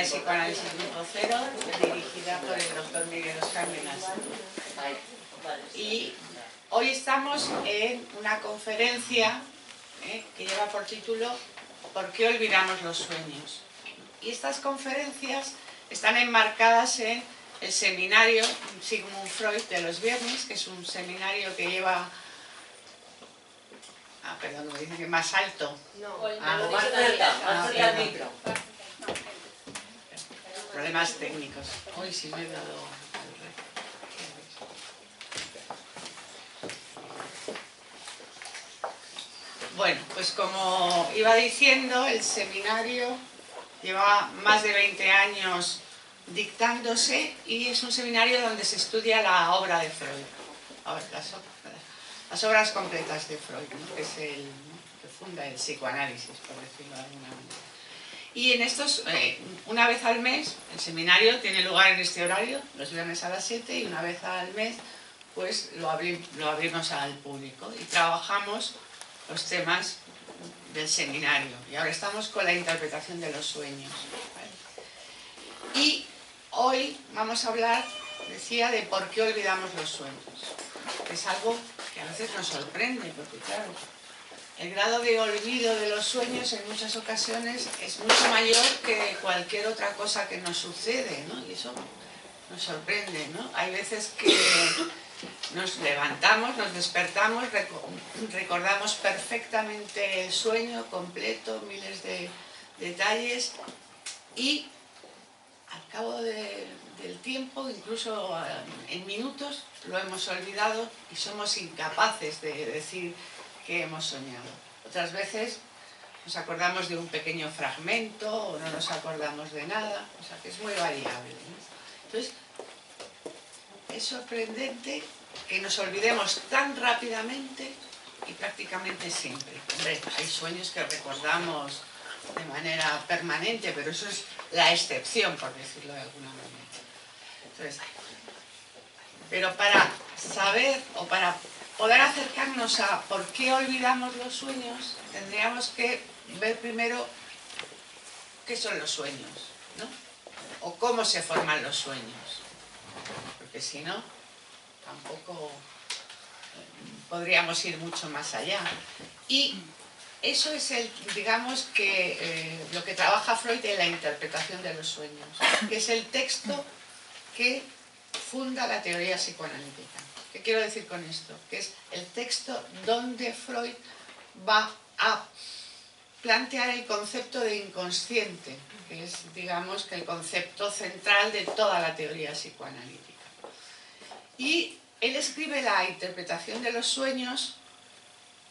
De Psicoanálisis Grupo Cero, dirigida por el doctor Miguel Cárdenas. Y hoy estamos en una conferencia eh, que lleva por título ¿Por qué olvidamos los sueños? Y estas conferencias están enmarcadas en el seminario Sigmund Freud de los viernes, que es un seminario que lleva... Ah, perdón, me dicen que más alto. No, Ah, más cerca, más cerca al micro. Problemas técnicos. Hoy sí me he dado. Bueno, pues como iba diciendo, el seminario lleva más de 20 años dictándose y es un seminario donde se estudia la obra de Freud. A ver, las, las obras completas de Freud, ¿no? que es el ¿no? que funda el psicoanálisis, por decirlo de alguna manera. Y en estos, eh, una vez al mes, el seminario tiene lugar en este horario, los viernes a las 7, y una vez al mes, pues lo, abri- lo abrimos al público y trabajamos los temas del seminario. Y ahora estamos con la interpretación de los sueños. Y hoy vamos a hablar, decía, de por qué olvidamos los sueños. Es algo que a veces nos sorprende, porque claro, el grado de olvido de los sueños en muchas ocasiones es mucho mayor que cualquier otra cosa que nos sucede, ¿no? Y eso nos sorprende, ¿no? Hay veces que nos levantamos, nos despertamos, reco- recordamos perfectamente el sueño completo, miles de detalles y al cabo de- del tiempo, incluso eh, en minutos, lo hemos olvidado y somos incapaces de decir que hemos soñado. Otras veces nos acordamos de un pequeño fragmento o no nos acordamos de nada, o sea que es muy variable. Entonces, es sorprendente que nos olvidemos tan rápidamente y prácticamente siempre. Hombre, hay sueños que recordamos de manera permanente, pero eso es la excepción, por decirlo de alguna manera. Pero para saber o para poder acercarnos a por qué olvidamos los sueños, tendríamos que ver primero qué son los sueños, ¿no? O cómo se forman los sueños. Porque si no, tampoco eh, podríamos ir mucho más allá. Y eso es el, digamos que eh, lo que trabaja Freud en la interpretación de los sueños, que es el texto que funda la teoría psicoanalítica. ¿Qué quiero decir con esto? Que es el texto donde Freud va a plantear el concepto de inconsciente, que es, digamos, que el concepto central de toda la teoría psicoanalítica. Y él escribe la interpretación de los sueños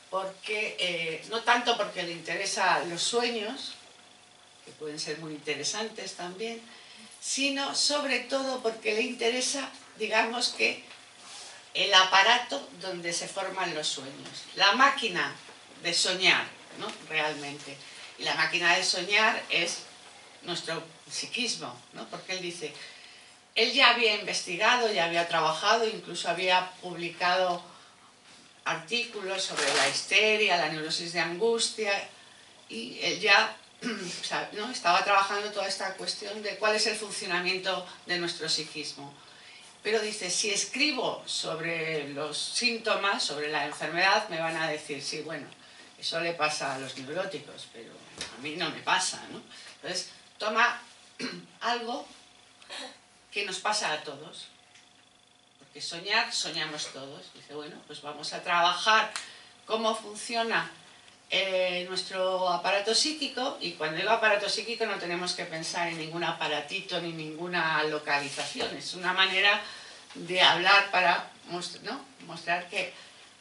porque, eh, no tanto porque le interesan los sueños, que pueden ser muy interesantes también, sino sobre todo porque le interesa, digamos que, el aparato donde se forman los sueños, la máquina de soñar, ¿no? Realmente. Y la máquina de soñar es nuestro psiquismo, ¿no? Porque él dice, él ya había investigado, ya había trabajado, incluso había publicado artículos sobre la histeria, la neurosis de angustia, y él ya ¿no? estaba trabajando toda esta cuestión de cuál es el funcionamiento de nuestro psiquismo. Pero dice, si escribo sobre los síntomas, sobre la enfermedad, me van a decir, sí, bueno, eso le pasa a los neuróticos, pero a mí no me pasa, ¿no? Entonces, toma algo que nos pasa a todos. Porque soñar, soñamos todos. Dice, bueno, pues vamos a trabajar cómo funciona eh, nuestro aparato psíquico, y cuando digo aparato psíquico no tenemos que pensar en ningún aparatito ni ninguna localización, es una manera de hablar para mostrar que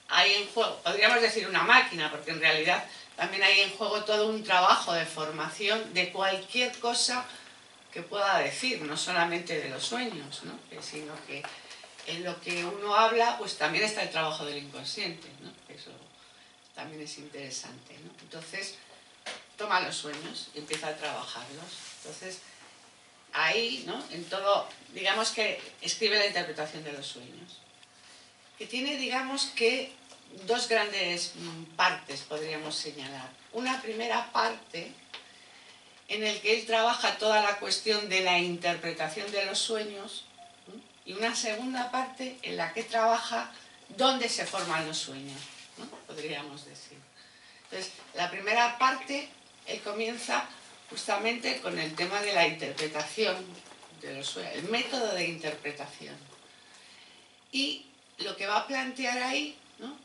hay en juego, podríamos decir una máquina, porque en realidad también hay en juego todo un trabajo de formación de cualquier cosa que pueda decir, no solamente de los sueños, ¿no? sino que en lo que uno habla, pues también está el trabajo del inconsciente. También es interesante. ¿no? Entonces, toma los sueños y empieza a trabajarlos. Entonces, ahí, ¿no? en todo, digamos que escribe la interpretación de los sueños, que tiene, digamos que, dos grandes mm, partes, podríamos señalar. Una primera parte en el que él trabaja toda la cuestión de la interpretación de los sueños y una segunda parte en la que trabaja dónde se forman los sueños, podríamos decir. Entonces, la primera parte, él comienza justamente con el tema de la interpretación de los el método de interpretación. Y lo que va a plantear ahí,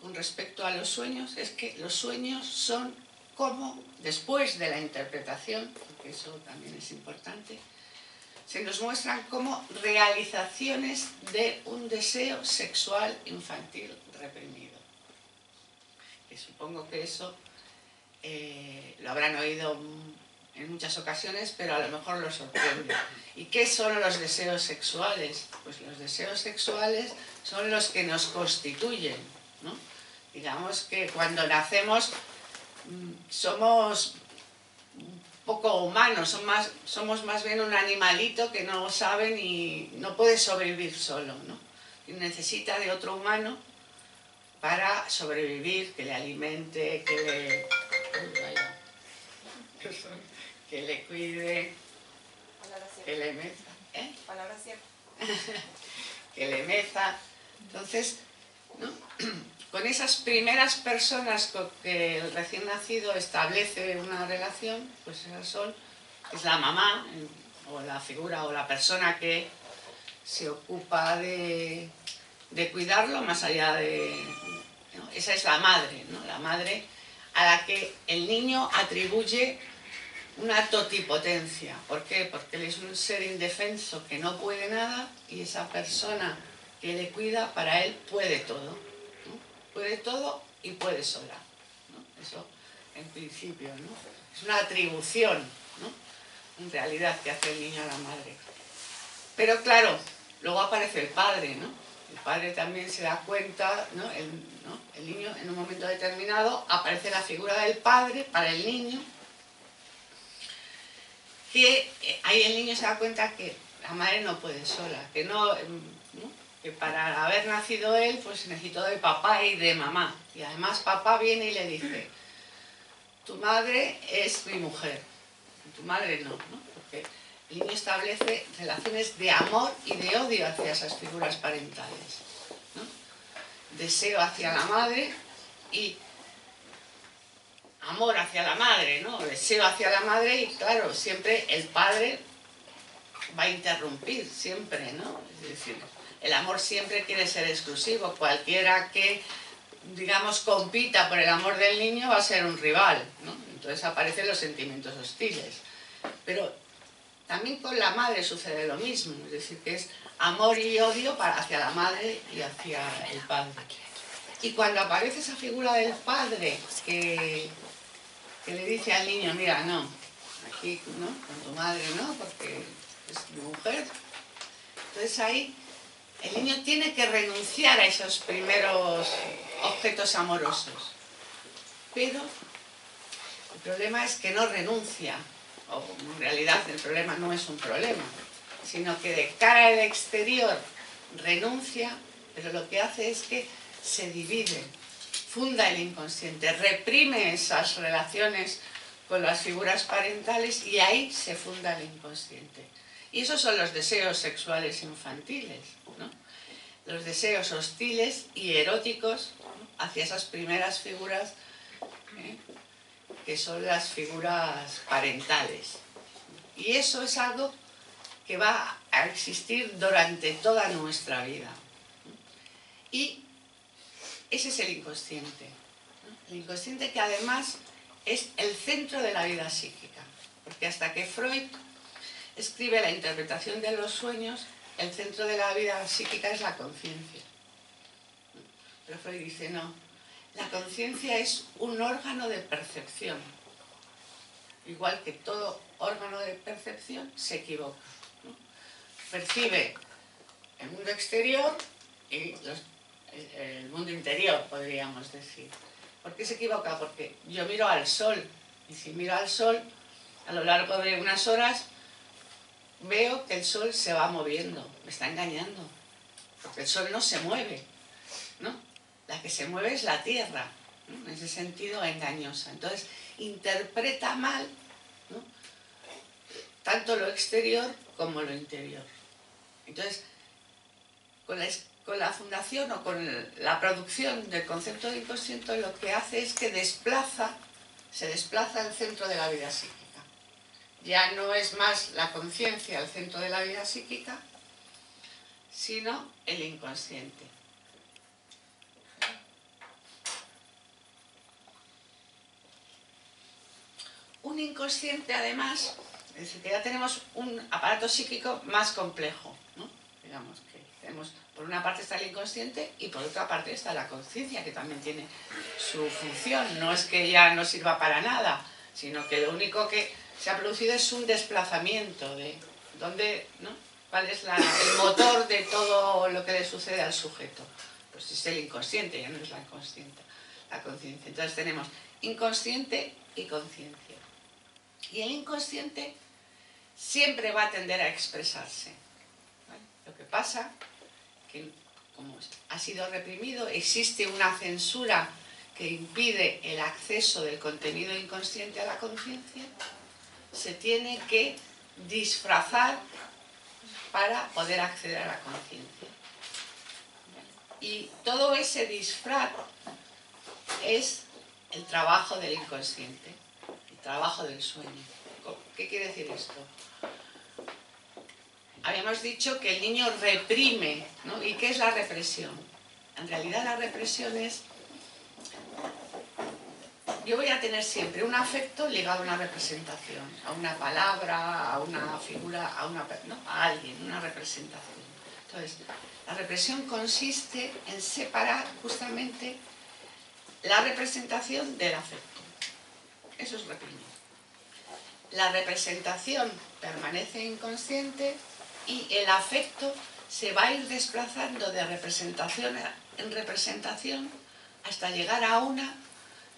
con respecto a los sueños, es que los sueños son como, después de la interpretación, porque eso también es importante, se nos muestran como realizaciones de un deseo sexual infantil reprimido. Supongo que eso eh, lo habrán oído en muchas ocasiones, pero a lo mejor lo sorprende. ¿Y qué son los deseos sexuales? Pues los deseos sexuales son los que nos constituyen. ¿no? Digamos que cuando nacemos mm, somos poco humanos, somos más, somos más bien un animalito que no sabe ni no puede sobrevivir solo, ¿no? Y necesita de otro humano para sobrevivir, que le alimente, que le, que le cuide, que le meza, ¿eh? que le meza. Entonces, ¿no? con esas primeras personas con que el recién nacido establece una relación, pues esas son, es la mamá, o la figura, o la persona que se ocupa de, cuidarlo, más allá de... esa es la madre, ¿no? La madre a la que el niño atribuye una totipotencia. ¿Por qué? Porque él es un ser indefenso que no puede nada y esa persona que le cuida, para él puede todo puede todo y puede sola. Eso en principio, ¿no? Es una atribución, ¿no? En realidad que hace el niño a la madre. Pero claro, luego aparece el padre, ¿no? El padre también se da cuenta, ¿no? ¿no? El niño en un momento determinado aparece la figura del padre para el niño, que eh, ahí el niño se da cuenta que la madre no puede sola, que no, que para haber nacido él, pues necesitó de papá y de mamá. Y además papá viene y le dice, tu madre es mi mujer, tu madre no, ¿no? Porque el niño establece relaciones de amor y de odio hacia esas figuras parentales. Deseo hacia la madre y amor hacia la madre, ¿no? Deseo hacia la madre y claro, siempre el padre va a interrumpir, siempre, ¿no? Es decir, el amor siempre quiere ser exclusivo. Cualquiera que, digamos, compita por el amor del niño va a ser un rival. ¿no? Entonces aparecen los sentimientos hostiles. Pero también con la madre sucede lo mismo. Es decir, que es amor y odio para, hacia la madre y hacia el padre. Y cuando aparece esa figura del padre que, que le dice al niño, mira, no, aquí, ¿no? Con tu madre, ¿no? Porque es mi mujer. Entonces ahí el niño tiene que renunciar a esos primeros objetos amorosos. Pero el problema es que no renuncia, o en realidad el problema no es un problema, sino que de cara al exterior renuncia, pero lo que hace es que se divide, funda el inconsciente, reprime esas relaciones con las figuras parentales y ahí se funda el inconsciente. Y esos son los deseos sexuales infantiles, los deseos hostiles y eróticos hacia esas primeras figuras ¿eh? que son las figuras parentales. Y eso es algo que va a existir durante toda nuestra vida. Y ese es el inconsciente. El inconsciente que además es el centro de la vida psíquica. Porque hasta que Freud escribe la interpretación de los sueños, el centro de la vida psíquica es la conciencia. Pero Freud dice, no, La conciencia es un órgano de percepción. Igual que todo órgano de percepción se equivoca. Percibe el mundo exterior y el mundo interior, podríamos decir. ¿Por qué se equivoca? Porque yo miro al sol y si miro al sol, a lo largo de unas horas, veo que el sol se va moviendo, me está engañando, porque el sol no se mueve, ¿no? La que se mueve es la tierra, en ese sentido engañosa. Entonces, interpreta mal tanto lo exterior como lo interior. Entonces, con la, fundación o con la producción del concepto de inconsciente lo que hace es que desplaza, se desplaza el centro de la vida psíquica. Ya no es más la conciencia el centro de la vida psíquica, sino el inconsciente. Un inconsciente, además, es decir, que ya tenemos un aparato psíquico más complejo. Digamos que tenemos, por una parte está el inconsciente y por otra parte está la conciencia, que también tiene su función. No es que ya no sirva para nada, sino que lo único que se ha producido es un desplazamiento de dónde, ¿no? cuál es el motor de todo lo que le sucede al sujeto. Pues es el inconsciente, ya no es la inconsciente, la conciencia. Entonces tenemos inconsciente y conciencia. Y el inconsciente siempre va a tender a expresarse. Pasa que como ha sido reprimido, existe una censura que impide el acceso del contenido inconsciente a la conciencia, se tiene que disfrazar para poder acceder a la conciencia. Y todo ese disfraz es el trabajo del inconsciente, el trabajo del sueño. ¿Qué quiere decir esto? Habíamos dicho que el niño reprime, ¿no? ¿Y qué es la represión? En realidad la represión es yo voy a tener siempre un afecto ligado a una representación, a una palabra, a una figura, a, una, a alguien, una representación. Entonces, la represión consiste en separar justamente la representación del afecto. Eso es reprimir. La representación permanece inconsciente y el afecto se va a ir desplazando de representación en representación hasta llegar a una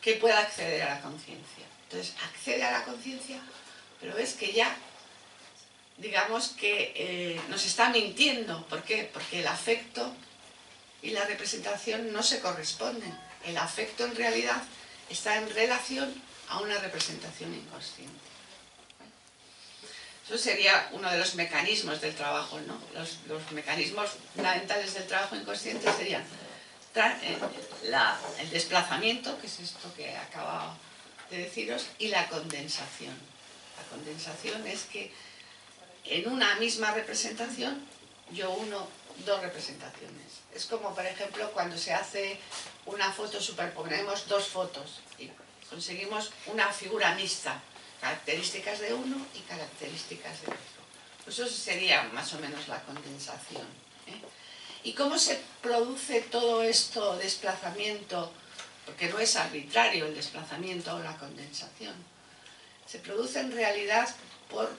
que pueda acceder a la conciencia. Entonces, accede a la conciencia, pero ves que ya, digamos que eh, nos está mintiendo. ¿Por qué? Porque el afecto y la representación no se corresponden. El afecto en realidad está en relación a una representación inconsciente. Eso sería uno de los mecanismos del trabajo, ¿no? Los, mecanismos fundamentales del trabajo inconsciente serían eh, el desplazamiento, que es esto que acabo de deciros, y la condensación. La condensación es que en una misma representación yo uno dos representaciones. Es como, por ejemplo, cuando se hace una foto, superponemos dos fotos y conseguimos una figura mixta, características de uno y características de otro. Pues eso sería más o menos la condensación. ¿eh? ¿Y cómo se produce todo esto desplazamiento? Porque no es arbitrario el desplazamiento o la condensación. Se produce en realidad por,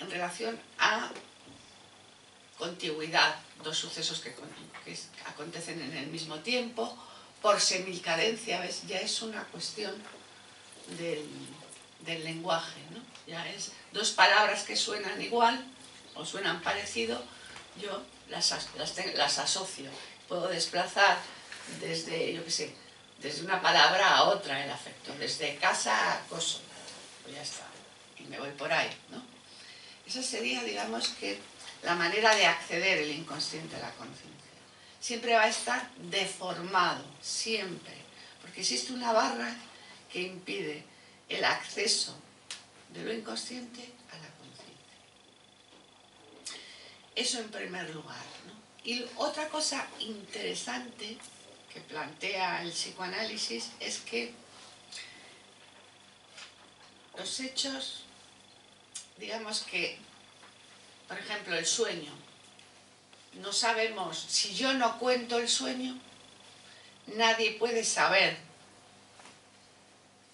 en relación a contigüidad, dos sucesos que, acontecen en el mismo tiempo, por semilcadencia, ¿ves? ya es una cuestión del, lenguaje, ¿no? ya es dos palabras que suenan igual o suenan parecido, yo las, las, asocio. Puedo desplazar desde, yo qué sé, desde una palabra a otra el afecto, desde casa a coso. Pues ya está, y me voy por ahí, ¿no? Esa sería, digamos, que la manera de acceder el inconsciente a la conciencia. Siempre va a estar deformado, siempre, porque existe una barra que impide el acceso de lo inconsciente Eso en primer lugar. Y otra cosa interesante que plantea el psicoanálisis es que los hechos, digamos que, por ejemplo, el sueño, no sabemos, si yo no cuento el sueño, nadie puede saber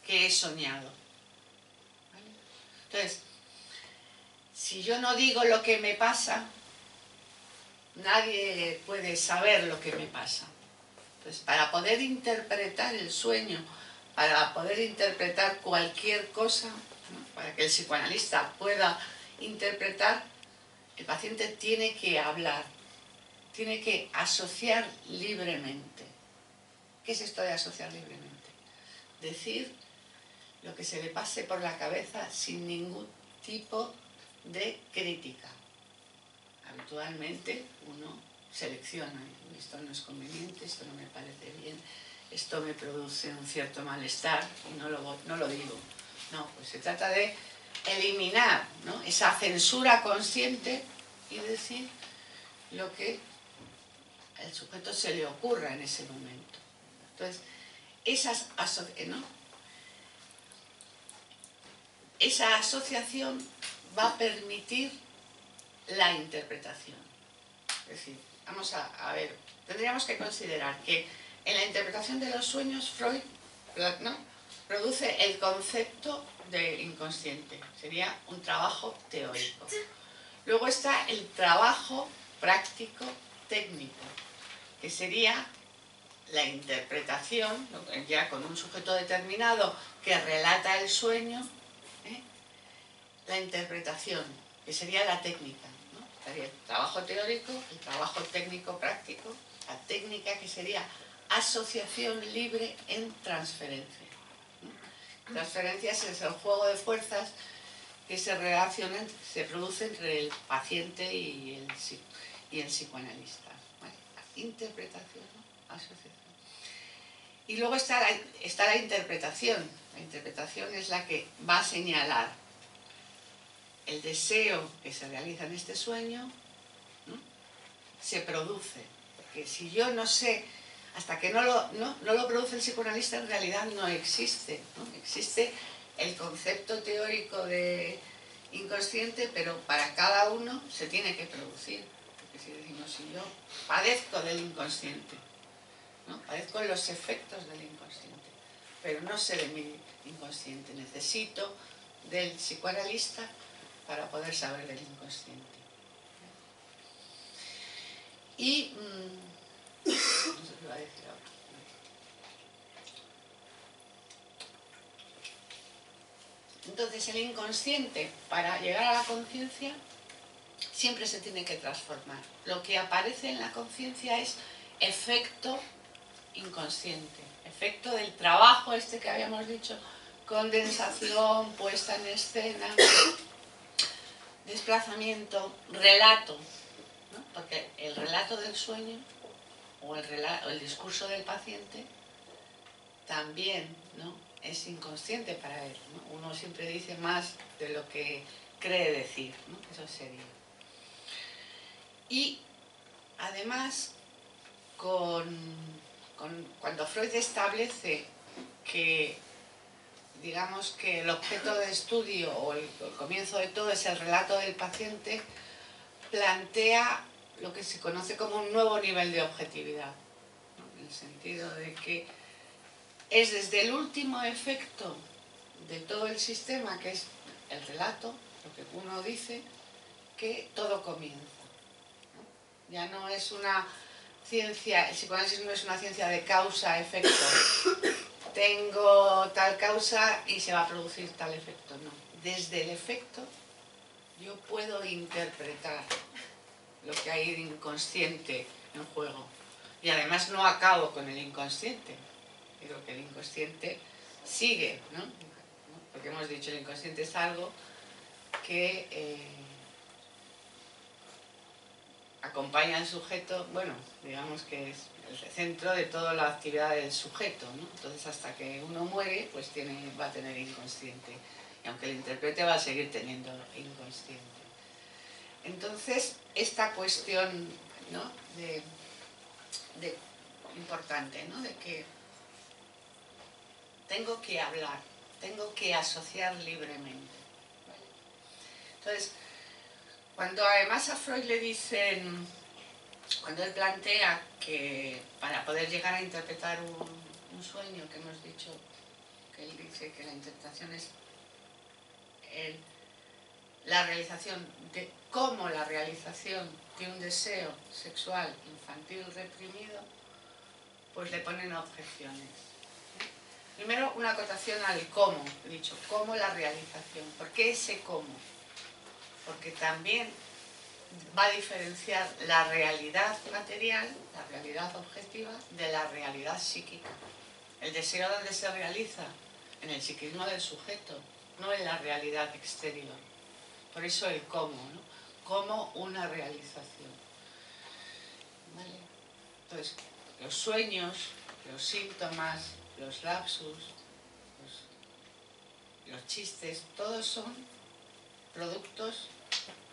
que he soñado. Entonces, si yo no digo lo que me pasa, nadie puede saber lo que me pasa. Entonces, para poder interpretar el sueño, para poder interpretar cualquier cosa, para que el psicoanalista pueda interpretar, el paciente tiene que hablar, tiene que asociar libremente. ¿Qué es esto de asociar libremente? Decir lo que se le pase por la cabeza sin ningún tipo de crítica. Habitualmente uno selecciona, esto no es conveniente, esto no me parece bien, esto me produce un cierto malestar y no lo, no digo. No, pues se trata de eliminar esa censura consciente y decir lo que al sujeto se le ocurra en ese momento. Entonces, esas esa asociación va a permitir la interpretación. Es decir, vamos a, ver, tendríamos que considerar que en la interpretación de los sueños Freud produce el concepto de inconsciente, sería un trabajo teórico. Luego está el trabajo práctico técnico, que sería la interpretación, ya con un sujeto determinado que relata el sueño. La interpretación, que sería la técnica. ¿no? el trabajo teórico, el trabajo técnico práctico, la técnica que sería asociación libre en transferencia. Transferencias es el juego de fuerzas que se relacionan, se produce entre el paciente y el, y el psicoanalista. Interpretación, asociación. Y luego está está la interpretación. La interpretación es la que va a señalar el deseo que se realiza en este sueño, se produce. Porque si yo no sé hasta que no lo, no, lo produce el psicoanalista en realidad no existe. Existe el concepto teórico de inconsciente, pero para cada uno se tiene que producir. Porque si decimos, si yo padezco del inconsciente, ¿no? padezco los efectos del inconsciente, pero no sé de mi inconsciente, necesito del psicoanalista para poder saber del inconsciente. Y mm, entonces el inconsciente, para llegar a la conciencia, siempre se tiene que transformar. Lo que aparece en la conciencia es efecto inconsciente, efecto del trabajo este que habíamos dicho, condensación, puesta en escena, desplazamiento, relato, porque el relato del sueño o el, discurso del paciente también ¿no? es inconsciente para él. Uno siempre dice más de lo que cree decir, eso sería. Y además, cuando Freud establece que digamos que el objeto de estudio o el comienzo de todo es el relato del paciente, plantea lo que se conoce como un nuevo nivel de objetividad, en el sentido de que es desde el último efecto de todo el sistema, que es el relato, lo que uno dice, que todo comienza. Ya no es una ciencia, el psicoanálisis no es una ciencia de causa-efecto. Tengo tal causa y se va a producir tal efecto, no. Desde el efecto yo puedo interpretar lo que hay de inconsciente en juego. Y además no acabo con el inconsciente. Digo que el inconsciente sigue, ¿no? Porque hemos dicho, el inconsciente es algo que eh, acompaña al sujeto, bueno, digamos que es el centro de toda la actividad del sujeto, ¿no? Entonces hasta que uno muere, pues tiene, va a tener inconsciente. Y aunque el intérprete va a seguir teniendo inconsciente. Entonces, esta cuestión de, importante, ¿no? de que tengo que hablar, tengo que asociar libremente. Entonces, cuando además a Freud le dicen cuando él plantea que para poder llegar a interpretar un, sueño, que hemos dicho, que él dice que la interpretación es la realización de cómo la realización de un deseo sexual infantil reprimido, pues le ponen objeciones. Primero, una acotación al cómo, he dicho, cómo la realización. ¿Por qué ese cómo? Porque también va a diferenciar la realidad material, la realidad objetiva, de la realidad psíquica. El deseo donde se realiza, en el psiquismo del sujeto, no en la realidad exterior. Por eso el cómo, ¿no? Como una realización. Entonces, los sueños, los síntomas, los lapsus, los chistes, todos son productos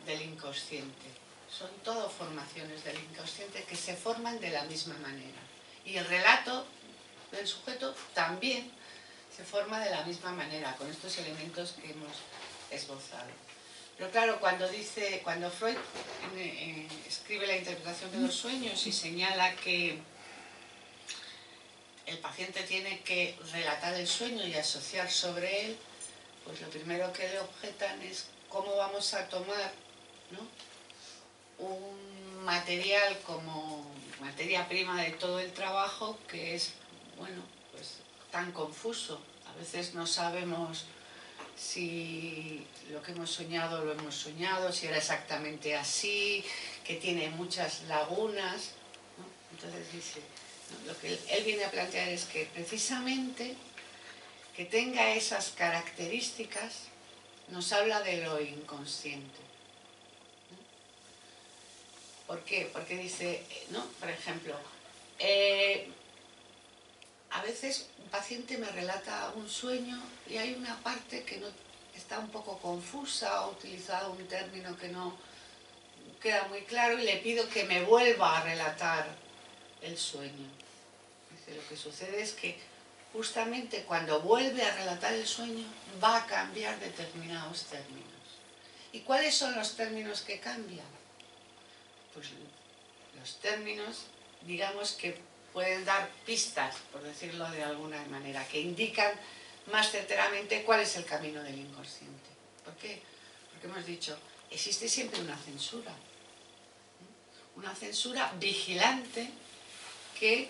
del inconsciente. Son todo formaciones del inconsciente que se forman de la misma manera. Y el relato del sujeto también se forma de la misma manera, con estos elementos que hemos esbozado. Pero claro, cuando dice, cuando Freud eh, escribe la interpretación de los sueños y señala que el paciente tiene que relatar el sueño y asociar sobre él, pues lo primero que le objetan es cómo vamos a tomar un material como materia prima de todo el trabajo que es, bueno, pues tan confuso. A veces no sabemos si lo que hemos soñado lo hemos soñado, si era exactamente así, que tiene muchas lagunas. Entonces dice, lo que él viene a plantear es que precisamente que tenga esas características nos habla de lo inconsciente. ¿Por qué? Porque dice, ¿no? Por ejemplo, eh, a veces un paciente me relata un sueño y hay una parte que no está un poco confusa, ha utilizado un término que no queda muy claro y le pido que me vuelva a relatar el sueño. Dice, lo que sucede es que justamente cuando vuelve a relatar el sueño va a cambiar determinados términos. ¿Y cuáles son los términos que cambian? Pues los términos, digamos que pueden dar pistas, por decirlo de alguna manera, que indican más certeramente cuál es el camino del inconsciente. ¿Por qué? Porque hemos dicho, existe siempre una censura. Una censura vigilante que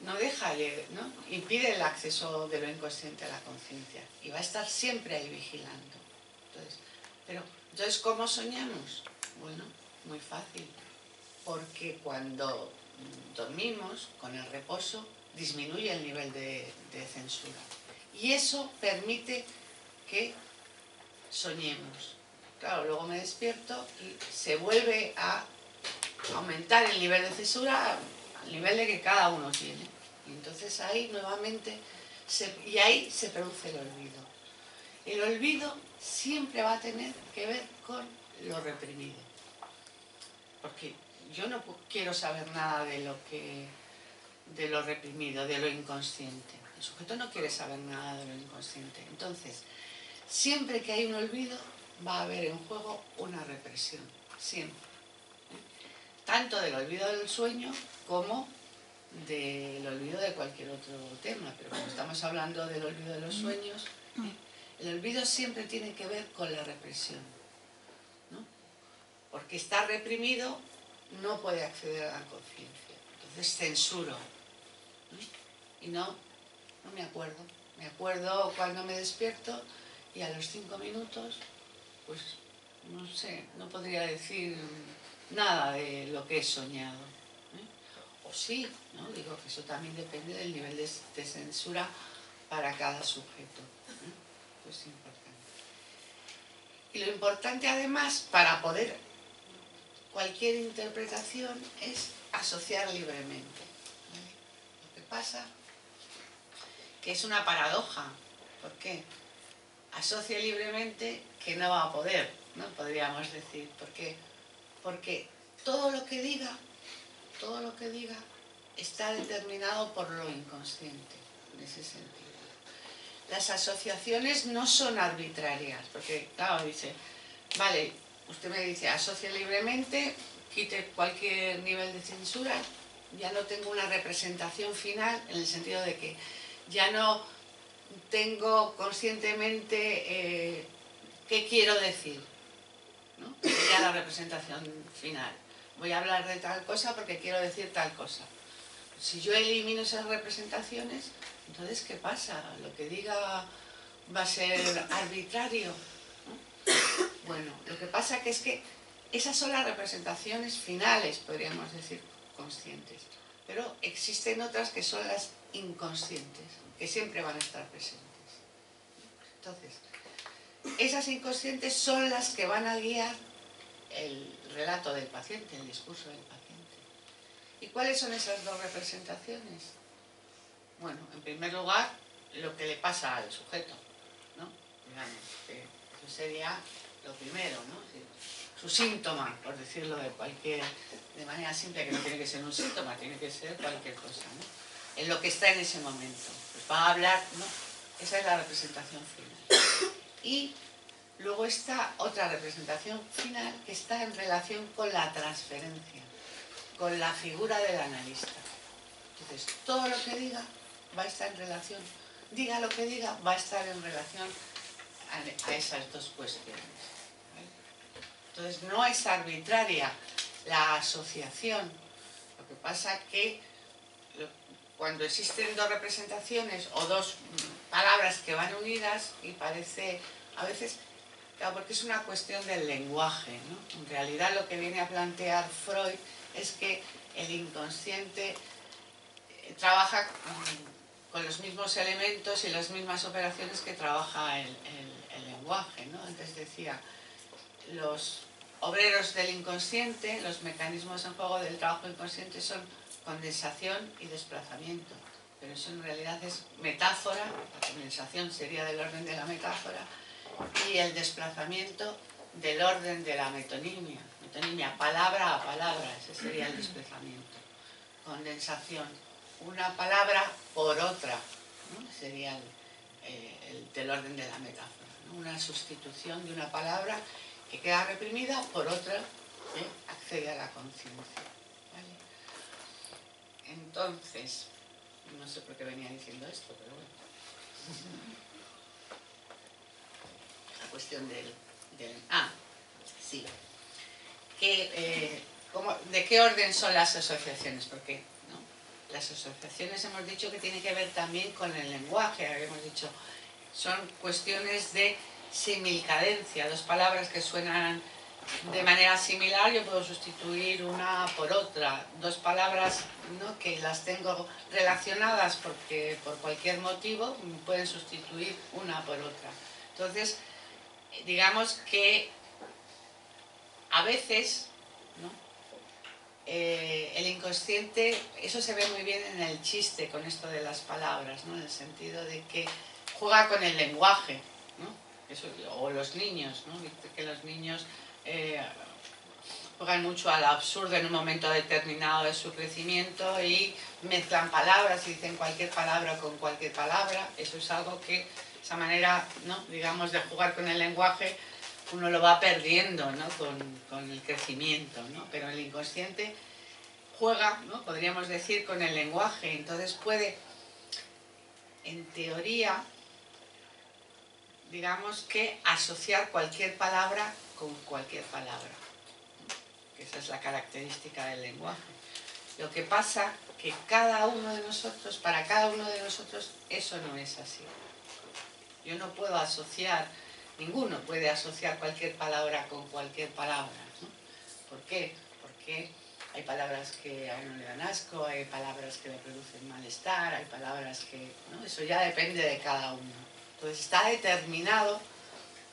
no deja, ¿no? impide el acceso de lo inconsciente a la conciencia y va a estar siempre ahí vigilando. Entonces, pero, entonces, ¿cómo soñamos? Bueno, muy fácil, porque cuando dormimos, con el reposo, disminuye el nivel de, censura. Y eso permite que soñemos. Claro, luego me despierto y se vuelve a aumentar el nivel de censura al nivel de que cada uno tiene. Y entonces ahí nuevamente, y ahí se produce el olvido. El olvido siempre va a tener que ver con lo reprimido. Porque yo no quiero saber nada de lo que de lo reprimido, de lo inconsciente. El sujeto no quiere saber nada de lo inconsciente. Entonces, siempre que hay un olvido, va a haber en juego una represión. Siempre. Tanto del olvido del sueño como del olvido de cualquier otro tema. Pero como estamos hablando del olvido de los sueños, el olvido siempre tiene que ver con la represión. Porque está reprimido no puede acceder a la conciencia. Entonces censuro. Y no, no me acuerdo. Me acuerdo cuando me despierto y a los cinco minutos, pues no sé, no podría decir nada de lo que he soñado. ¿eh? O sí. Digo que eso también depende del nivel de, censura para cada sujeto. ¿eh? Pues importante. Y lo importante además, para poder cualquier interpretación es asociar libremente. Lo que pasa que es una paradoja. ¿Por qué? Asocia libremente que no va a poder, ¿no? Podríamos decir. ¿Por qué? Porque todo lo que diga, todo lo que diga está determinado por lo inconsciente, en ese sentido. Las asociaciones no son arbitrarias, porque, claro, dice, vale, usted me dice, asocia libremente quite cualquier nivel de censura, ya no tengo una representación final en el sentido de que ya no tengo conscientemente eh, qué quiero decir. ¿no? Ya la representación final. Voy a hablar de tal cosa porque quiero decir tal cosa. Si yo elimino esas representaciones, entonces ¿qué pasa? Lo que diga va a ser arbitrario. Bueno, lo que pasa que es que esas son las representaciones finales, podríamos decir, conscientes. Pero existen otras que son las inconscientes, que siempre van a estar presentes. Entonces, esas inconscientes son las que van a guiar el relato del paciente, el discurso del paciente. ¿Y cuáles son esas dos representaciones? Bueno, en primer lugar, lo que le pasa al sujeto, ¿no? Digamos, que eso sería lo primero, ¿no? Su síntoma, por decirlo de cualquier, de manera simple, que no tiene que ser un síntoma, tiene que ser cualquier cosa, ¿no? En lo que está en ese momento. Pues va a hablar, ¿no? Esa es la representación final. Y luego está otra representación final que está en relación con la transferencia, con la figura del analista. Entonces, todo lo que diga va a estar en relación, diga lo que diga, va a estar en relación a, esas dos cuestiones. Entonces, no es arbitraria la asociación. Lo que pasa que cuando existen dos representaciones o dos palabras que van unidas y parece a veces, claro, porque es una cuestión del lenguaje, ¿no? En realidad lo que viene a plantear Freud es que el inconsciente eh, trabaja con los mismos elementos y las mismas operaciones que trabaja el, lenguaje, ¿no? Antes decía, los obreros del inconsciente, los mecanismos en juego del trabajo inconsciente son condensación y desplazamiento. Pero eso en realidad es metáfora, la condensación sería del orden de la metáfora, y el desplazamiento del orden de la metonimia. Metonimia, palabra a palabra, ese sería el desplazamiento. Condensación, una palabra por otra, sería eh, el, del orden de la metáfora. Una sustitución de una palabra que queda reprimida por otra que accede a la conciencia. Entonces, no sé por qué venía diciendo esto, pero bueno. La cuestión del... ah, sí. Eh, ¿De qué orden son las asociaciones? Porque las asociaciones hemos dicho que tiene que ver también con el lenguaje, habíamos dicho, son cuestiones de similcadencia, dos palabras que suenan de manera similar yo puedo sustituir una por otra, dos palabras ¿no? que las tengo relacionadas porque por cualquier motivo pueden sustituir una por otra. Entonces, digamos que a veces eh, el inconsciente, eso se ve muy bien en el chiste con esto de las palabras, ¿no? en el sentido de que juega con el lenguaje, o los niños, ¿no? que los niños eh, juegan mucho al absurdo en un momento determinado de su crecimiento y mezclan palabras y dicen cualquier palabra con cualquier palabra. Eso es algo que, esa manera, digamos, de jugar con el lenguaje, uno lo va perdiendo con, el crecimiento, ¿no? pero el inconsciente juega, podríamos decir, con el lenguaje, entonces puede, en teoría, digamos que asociar cualquier palabra con cualquier palabra. Esa es la característica del lenguaje. Lo que pasa que cada uno de nosotros, para cada uno de nosotros, eso no es así. Yo no puedo asociar, ninguno puede asociar cualquier palabra con cualquier palabra. ¿Por qué? Porque hay palabras que a uno le dan asco, hay palabras que le producen malestar, hay palabras que... Eso ya depende de cada uno. Entonces está determinado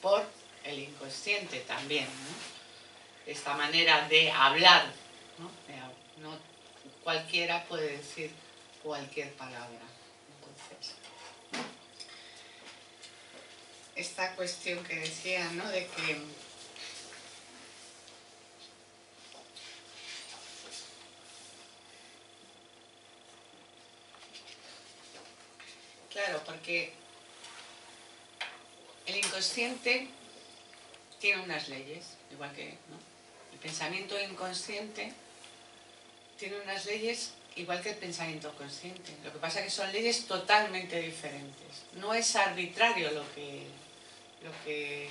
por el inconsciente también, Esta manera de hablar, ¿no? cualquiera puede decir cualquier palabra. Entonces, esta cuestión que decía, ¿no? De que Claro, porque el inconsciente tiene unas leyes, igual que el pensamiento inconsciente tiene unas leyes igual que el pensamiento consciente. Lo que pasa es que son leyes totalmente diferentes. No es arbitrario lo que, lo que,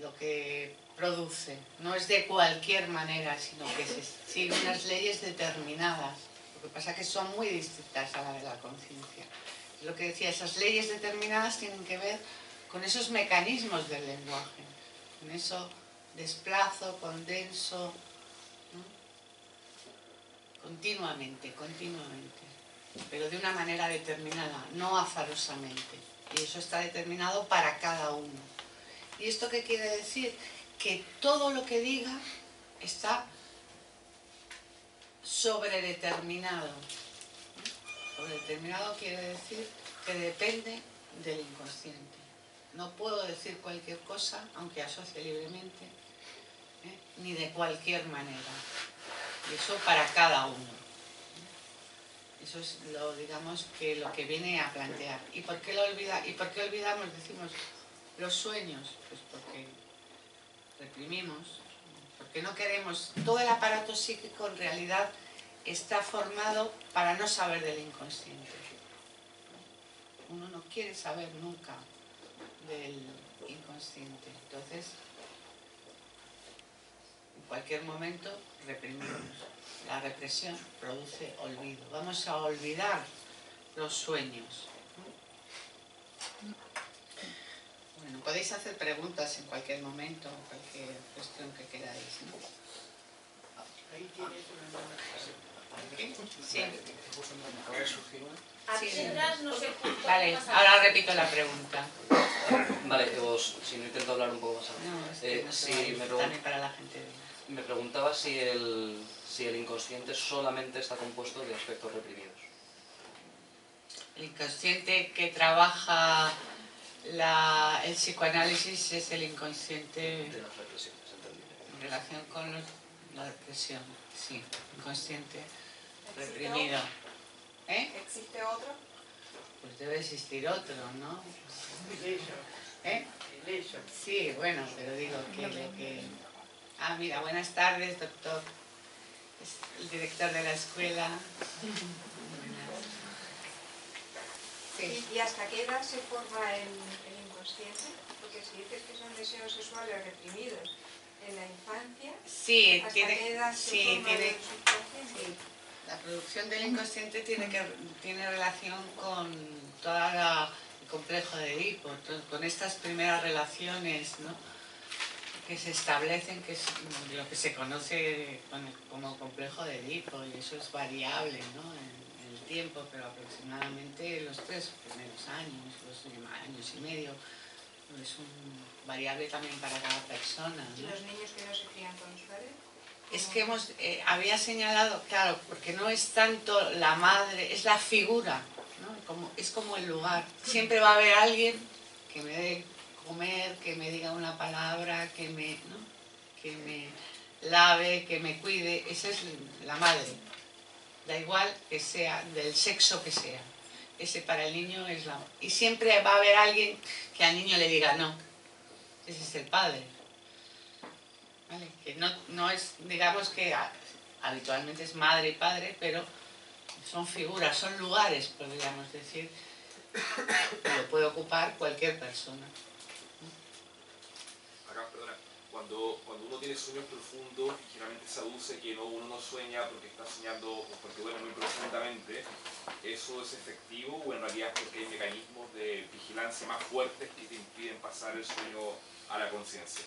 lo que produce. No es de cualquier manera, sino que se siguen unas leyes determinadas. Lo que pasa es que son muy distintas a la de la conciencia. Lo que decía, esas leyes determinadas tienen que ver con esos mecanismos del lenguaje, con eso desplazo, condenso, continuamente, continuamente, pero de una manera determinada, no azarosamente. Y eso está determinado para cada uno. ¿Y esto qué quiere decir? Que todo lo que diga está sobredeterminado. Sobredeterminado quiere decir que depende del inconsciente. No puedo decir cualquier cosa, aunque asocie libremente, ¿eh? ni de cualquier manera. Y eso para cada uno. Eso es lo, digamos, que lo que viene a plantear. ¿Y por qué lo olvida? ¿Y por qué olvidamos? Decimos los sueños, pues porque reprimimos, porque no queremos. Todo el aparato psíquico en realidad está formado para no saber del inconsciente. Uno no quiere saber nunca del inconsciente. Entonces, en cualquier momento reprimimos. La represión produce olvido. Vamos a olvidar los sueños. Bueno, podéis hacer preguntas en cualquier momento, cualquier cuestión que queráis. Ahí tienes una Sí. A Sí. piedras no se oculta. Vale, ahora repito la pregunta. Vale, os, si no intento hablar un poco más alto. No, es que Eh, no ir, me pregun- para la gente. Me preguntaba si el, si el inconsciente solamente está compuesto de aspectos reprimidos. El inconsciente que trabaja la- el psicoanálisis es el inconsciente De las represiones, entendido. en relación con los- la depresión. Sí, inconsciente reprimido. ¿Eh? ¿Existe otro? Pues debe existir otro, ¿no? ¿Eh? Sí, bueno, pero digo que. Ah, mira, buenas tardes, doctor. Es el director de la escuela. Sí. ¿Y, y hasta qué edad se forma el, el inconsciente? Porque si dices que son deseos sexuales reprimidos en la infancia, Sí, ¿hasta tiene, qué edad se sí, forma tiene, el subconsciente? sí. La producción del inconsciente tiene, que, tiene relación con todo el complejo de Edipo, con estas primeras relaciones ¿no? que se establecen, que es lo que se conoce como complejo de Edipo, y eso es variable ¿no? en, el tiempo, pero aproximadamente los tres primeros años, los años y medio, es un variable también para cada persona. ¿Y ¿no? los niños que no se crían con los padres? Es que hemos, eh, había señalado, claro, porque no es tanto la madre, es la figura, ¿no? Como, es como el lugar. Siempre va a haber alguien que me dé comer, que me diga una palabra, que me, ¿no? que me lave, que me cuide. Esa es la madre. Da igual que sea del sexo que sea. Ese para el niño es la... Y siempre va a haber alguien que al niño le diga no. Ese es el padre. Que no, no es, digamos que habitualmente es madre y padre, pero son figuras, son lugares, podríamos decir, que lo puede ocupar cualquier persona. Acá, perdona, cuando, cuando uno tiene sueños profundos, generalmente se aduce que no, uno no sueña porque está soñando o porque duerme muy profundamente. ¿Eso es efectivo o en realidad porque hay mecanismos de vigilancia más fuertes que te impiden pasar el sueño a la conciencia?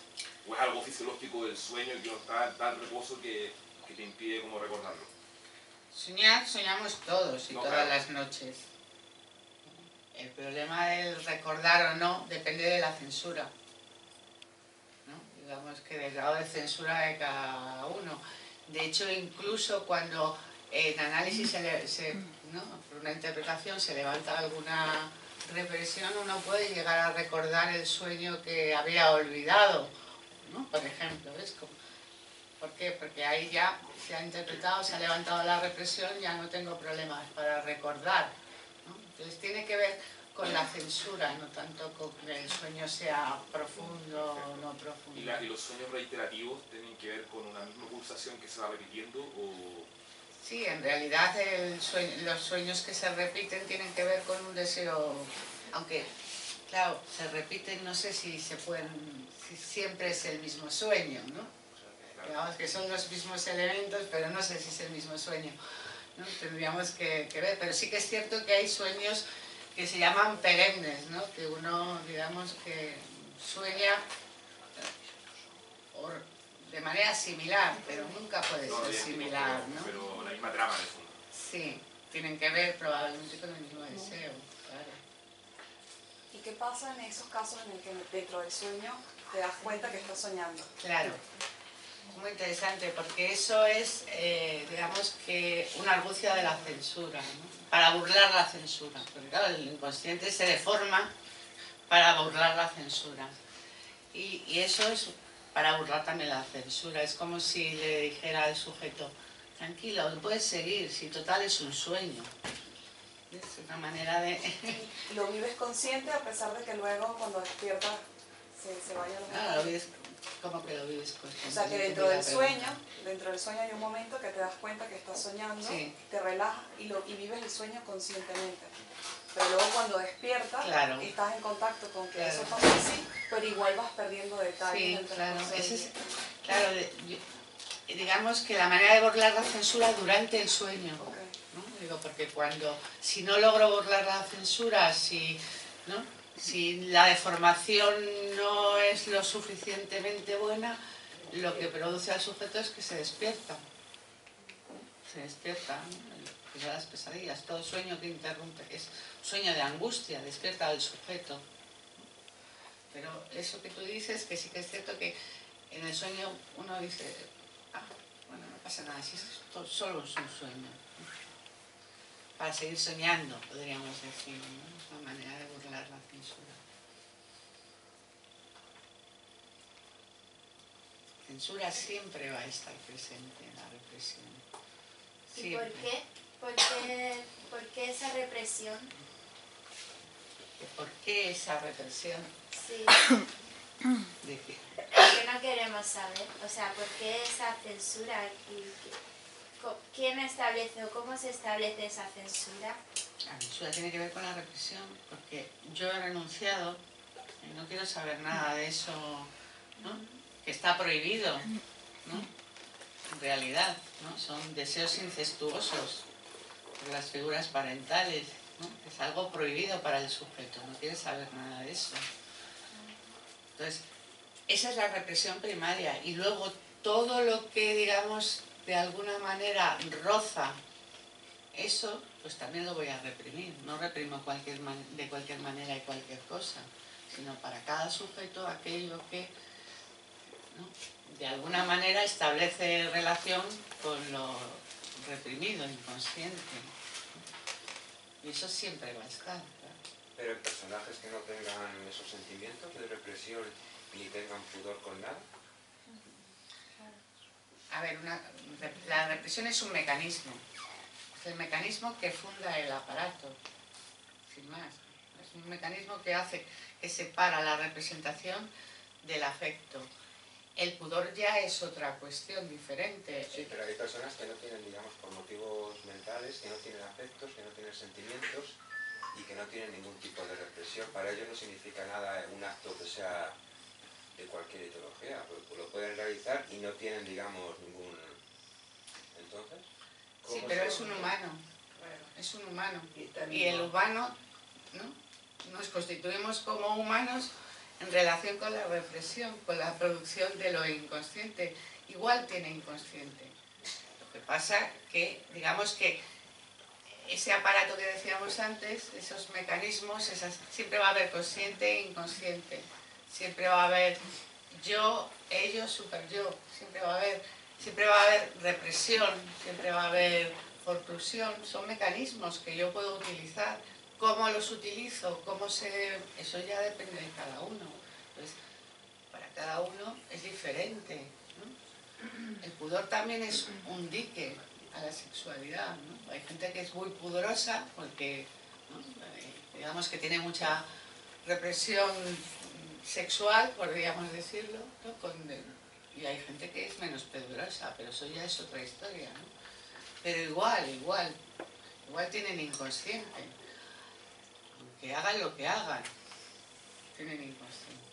¿O es algo fisiológico del sueño que está en tal reposo que, que te impide como recordarlo? Soñar, soñamos todos y No, todas claro. las noches. El problema del recordar o no depende de la censura. ¿no? Digamos que del grado de censura de cada uno. De hecho, incluso cuando en análisis, se le- se- ¿no? por una interpretación, se levanta alguna represión, uno puede llegar a recordar el sueño que había olvidado, ¿no? por ejemplo. ¿ves? ¿Por qué? Porque ahí ya se ha interpretado, se ha levantado la represión, ya no tengo problemas para recordar. Entonces tiene que ver con la censura, no tanto con que el sueño sea profundo o no profundo. ¿Y, y los sueños reiterativos tienen que ver con una misma pulsación que se va repitiendo o Sí, en realidad el sueño- los sueños que se repiten tienen que ver con un deseo, aunque claro, se repiten, no sé si se pueden, si siempre es el mismo sueño, ¿no? Digamos que son los mismos elementos, pero no sé si es el mismo sueño. ¿no? Tendríamos que, ver, pero sí que es cierto que hay sueños que se llaman perennes, ¿no? que uno, digamos, que sueña de manera similar, pero nunca puede no ser similar, pero, ¿no? pero la misma trama de fondo? Sí, tienen que ver probablemente con el mismo deseo, claro. ¿Y qué pasa en esos casos en el que dentro del sueño te das cuenta que estás soñando? Claro, muy interesante porque eso es, eh, digamos que, una argucia de la censura, ¿no? para burlar la censura. Porque claro, el inconsciente se deforma para burlar la censura. Y, y eso es para burlar también la censura. Es como si le dijera al sujeto, tranquilo, puedes seguir, si total es un sueño. Es una manera de... Y lo vives consciente a pesar de que luego cuando despiertas se, se vaya la Ah, lo vives, ¿cómo que lo vives O sea que dentro del sueño, dentro del sueño hay un momento que te das cuenta que estás soñando, Sí. te relajas y, lo, y vives el sueño conscientemente. Pero luego cuando despiertas, Claro. estás en contacto con que Claro. eso pasa así, pero igual vas perdiendo detalles Sí, claro. es, yo- digamos que la manera de burlar la censura durante el sueño. Digo, porque cuando, si no logro burlar la censura, si, ¿no? si la deformación no es lo suficientemente buena, lo que produce al sujeto es que se despierta. Se despierta, ¿no? las pesadillas. Todo sueño que interrumpe es sueño de angustia, despierta al sujeto. Pero eso que tú dices, que sí que es cierto que en el sueño uno dice, ah, bueno, no pasa nada, si esto solo es un sueño. Para seguir soñando, podríamos decir, ¿no? Es una manera de burlar la censura. Censura siempre va a estar presente en la represión. ¿Y por Siempre. qué? ¿Por qué, por qué esa represión? ¿Por qué esa represión? Sí, ¿De qué? no queremos saber. O sea, ¿por qué esa censura? ¿Y qué- co- ¿Quién establece o cómo se establece esa censura? La censura tiene que ver con la represión, porque yo he renunciado y no quiero saber nada de eso, ¿no? Que está prohibido, ¿no? En realidad, ¿no? Son deseos incestuosos de las figuras parentales, ¿no? Es algo prohibido para el sujeto, no quiere saber nada de eso. Entonces, esa es la represión primaria y luego todo lo que, digamos, de alguna manera roza eso, pues también lo voy a reprimir. No reprimo de cualquier manera y cualquier cosa, sino para cada sujeto aquello que de alguna manera establece relación con lo reprimido, inconsciente. Y eso siempre va a estar. Pero personajes que no tengan esos sentimientos de represión ni tengan pudor con nada. A ver, una- la represión es un mecanismo. Es el mecanismo que funda el aparato, sin más. Es un mecanismo que hace, que separa la representación del afecto. El pudor ya es otra cuestión diferente. Sí, pero hay personas que no tienen, digamos, por motivos mentales, que no tienen afectos, que no tienen sentimientos y que no tienen ningún tipo de represión. Para ellos no significa nada un acto que sea de cualquier ideología, pues lo pueden realizar y no tienen, digamos, ningún... Entonces, Sí, ¿cómo pero es un humano, es un humano. Y, Y el humano, ¿no? Nos constituimos como humanos en relación con la represión, con la producción de lo inconsciente. Igual tiene inconsciente. Lo que pasa que, digamos que ese aparato que decíamos antes, esos mecanismos, esas, siempre va a haber consciente e inconsciente. Siempre va a haber yo, ellos, super yo. Siempre va a haber, siempre va a haber represión, siempre va a haber forclusión. Son mecanismos que yo puedo utilizar. ¿Cómo los utilizo? ¿Cómo se...? Eso ya depende de cada uno. Pues para cada uno es diferente. El pudor también es un dique a la sexualidad. ¿no? Hay gente que es muy pudorosa porque. Eh, digamos que tiene mucha represión sexual, podríamos decirlo, y hay gente que es menos peligrosa, pero eso ya es otra historia, ¿no? Pero igual, igual, igual tienen inconsciente. Que hagan lo que hagan, tienen inconsciente.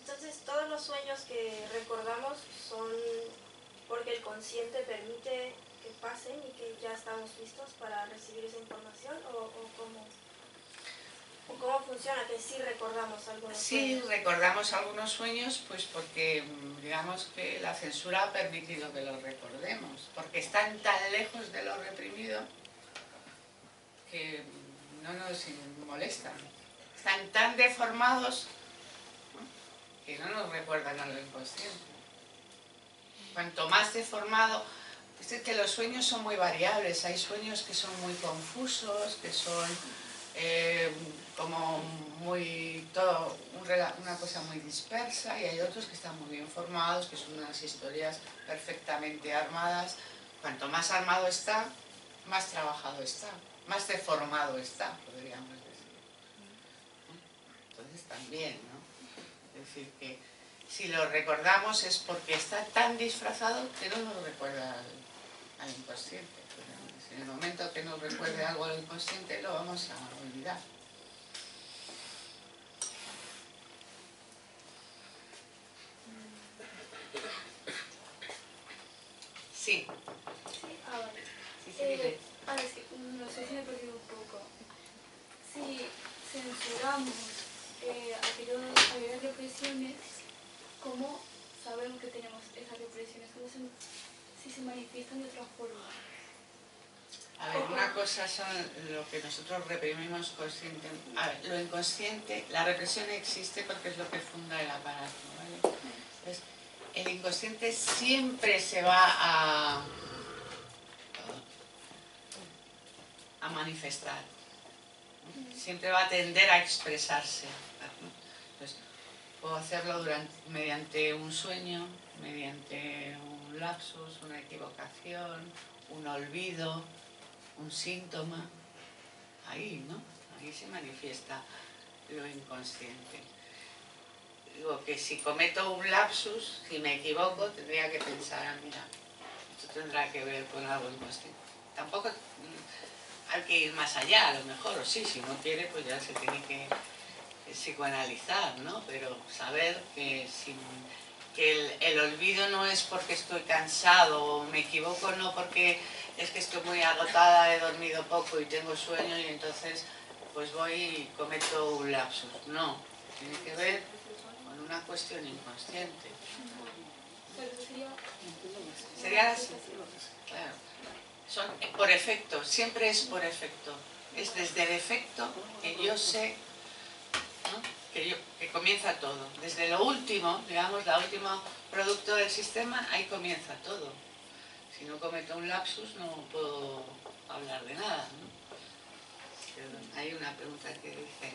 Entonces, todos los sueños que recordamos son porque el consciente permite que pasen y que ya estamos listos para recibir esa información o, o cómo, o cómo funciona, que sí recordamos algunos Sí, sueños. recordamos algunos sueños, pues porque digamos que la censura ha permitido que los recordemos, porque están tan lejos de lo reprimido que no nos molestan. Están tan deformados que no nos recuerdan a lo inconsciente. Cuanto más deformado, es que los sueños son muy variables, hay sueños que son muy confusos, que son eh, como muy todo una cosa muy dispersa y hay otros que están muy bien formados, que son unas historias perfectamente armadas. Cuanto más armado está, más trabajado está, más deformado está, podríamos decir. Entonces también, ¿no? Es decir, que si lo recordamos es porque está tan disfrazado que no nos recuerda al, inconsciente. En el momento que nos recuerde algo al inconsciente lo vamos a olvidar. Sí, Sí, ah, sí, sí. Eh, ah, es que mm, no sé si me he perdido un poco. Si censuramos eh, aquellas represiones, ¿cómo sabemos que tenemos esas represiones? ¿Cómo se, si se manifiestan de otra forma? A ver, una cosa son lo que nosotros reprimimos conscientemente. A ver, lo inconsciente, la represión existe porque es lo que funda el aparato, ¿vale? Entonces, el inconsciente siempre se va a, a manifestar. Siempre va a tender a expresarse. Entonces, puedo hacerlo durante, mediante un sueño, mediante un lapsus, una equivocación, un olvido, un síntoma, ahí, ¿no? Ahí se manifiesta lo inconsciente. Digo que si cometo un lapsus, si me equivoco, tendría que pensar, ah, mira, esto tendrá que ver con algo inconsciente. Tampoco hay que ir más allá, a lo mejor, o sí, si no quiere, pues ya se tiene que psicoanalizar, ¿no? Pero saber que, sin, el, el olvido no es porque estoy cansado o me equivoco, no porque es que estoy muy agotada, he dormido poco y tengo sueño y entonces pues voy y cometo un lapsus. No, tiene que ver con una cuestión inconsciente. Sería... Así. Claro. Son por efecto, siempre es por efecto. Es desde el efecto que yo sé. Que, comienza todo. Desde lo último, digamos, la último producto del sistema, ahí comienza todo. Si no cometo un lapsus no puedo hablar de nada. ¿no? Hay una pregunta que dice,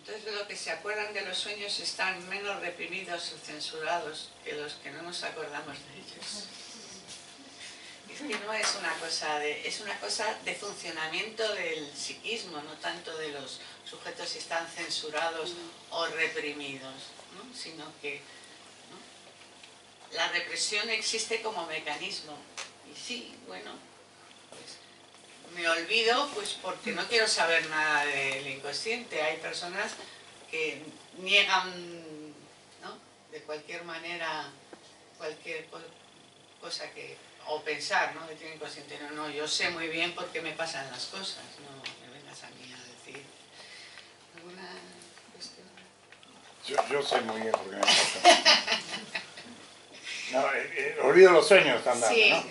entonces lo que se acuerdan de los sueños están menos reprimidos o censurados que los que no nos acordamos de ellos. Que no es una cosa de, es una cosa de funcionamiento del psiquismo, no tanto de los sujetos si están censurados o reprimidos, ¿no? sino que ¿no? la represión existe como mecanismo. Y sí, bueno, pues me olvido pues porque no quiero saber nada del inconsciente. Hay personas que niegan ¿no? de cualquier manera cualquier co- cosa que o pensar, ¿no? Que tiene inconsciente. No, no, yo sé muy bien por qué me pasan las cosas. No me vengas a mí a decir. ¿Alguna cuestión? Yo, yo sé muy bien por qué me pasa. No, eh, eh, olvido los sueños están dando, Sí, ¿no?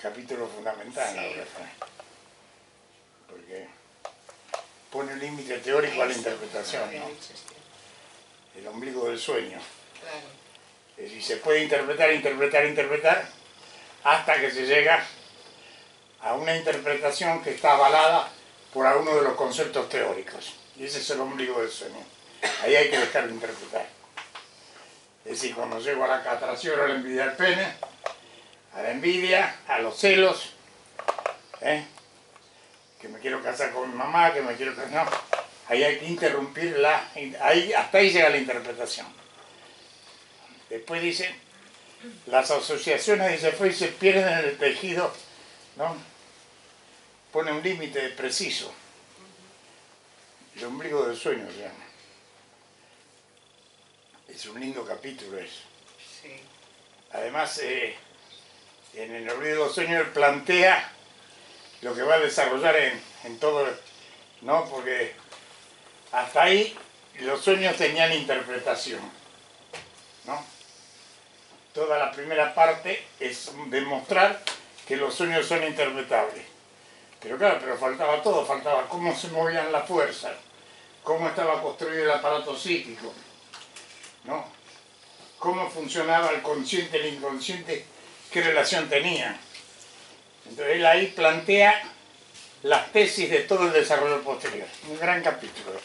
Capítulo fundamental Sí. Porque pone límite teórico a la interpretación, ¿no? El ombligo del sueño. Claro. Es decir, se puede interpretar, interpretar, interpretar, hasta que se llega a una interpretación que está avalada por alguno de los conceptos teóricos. Y ese es el ombligo del sueño. Ahí hay que dejar de interpretar. Es decir, cuando llego a la castración, a la envidia del pene, a la envidia, a los celos, ¿eh? que me quiero casar con mi mamá, que me quiero casar... No, ahí hay que interrumpir la... Ahí, hasta ahí llega la interpretación. Después dice, las asociaciones fue y se pierden en el tejido, ¿no? Pone un límite preciso. El ombligo del sueño se llama. Es un lindo capítulo eso. Sí. Además, eh, en el ombligo del sueño él plantea lo que va a desarrollar en, en todo, ¿no? Porque hasta ahí los sueños tenían interpretación. Toda la primera parte es demostrar que los sueños son interpretables. Pero claro, pero faltaba todo, faltaba cómo se movían las fuerzas, cómo estaba construido el aparato psíquico, ¿no? Cómo funcionaba el consciente, el inconsciente, qué relación tenían. Entonces él ahí plantea las tesis de todo el desarrollo posterior. Un gran capítulo.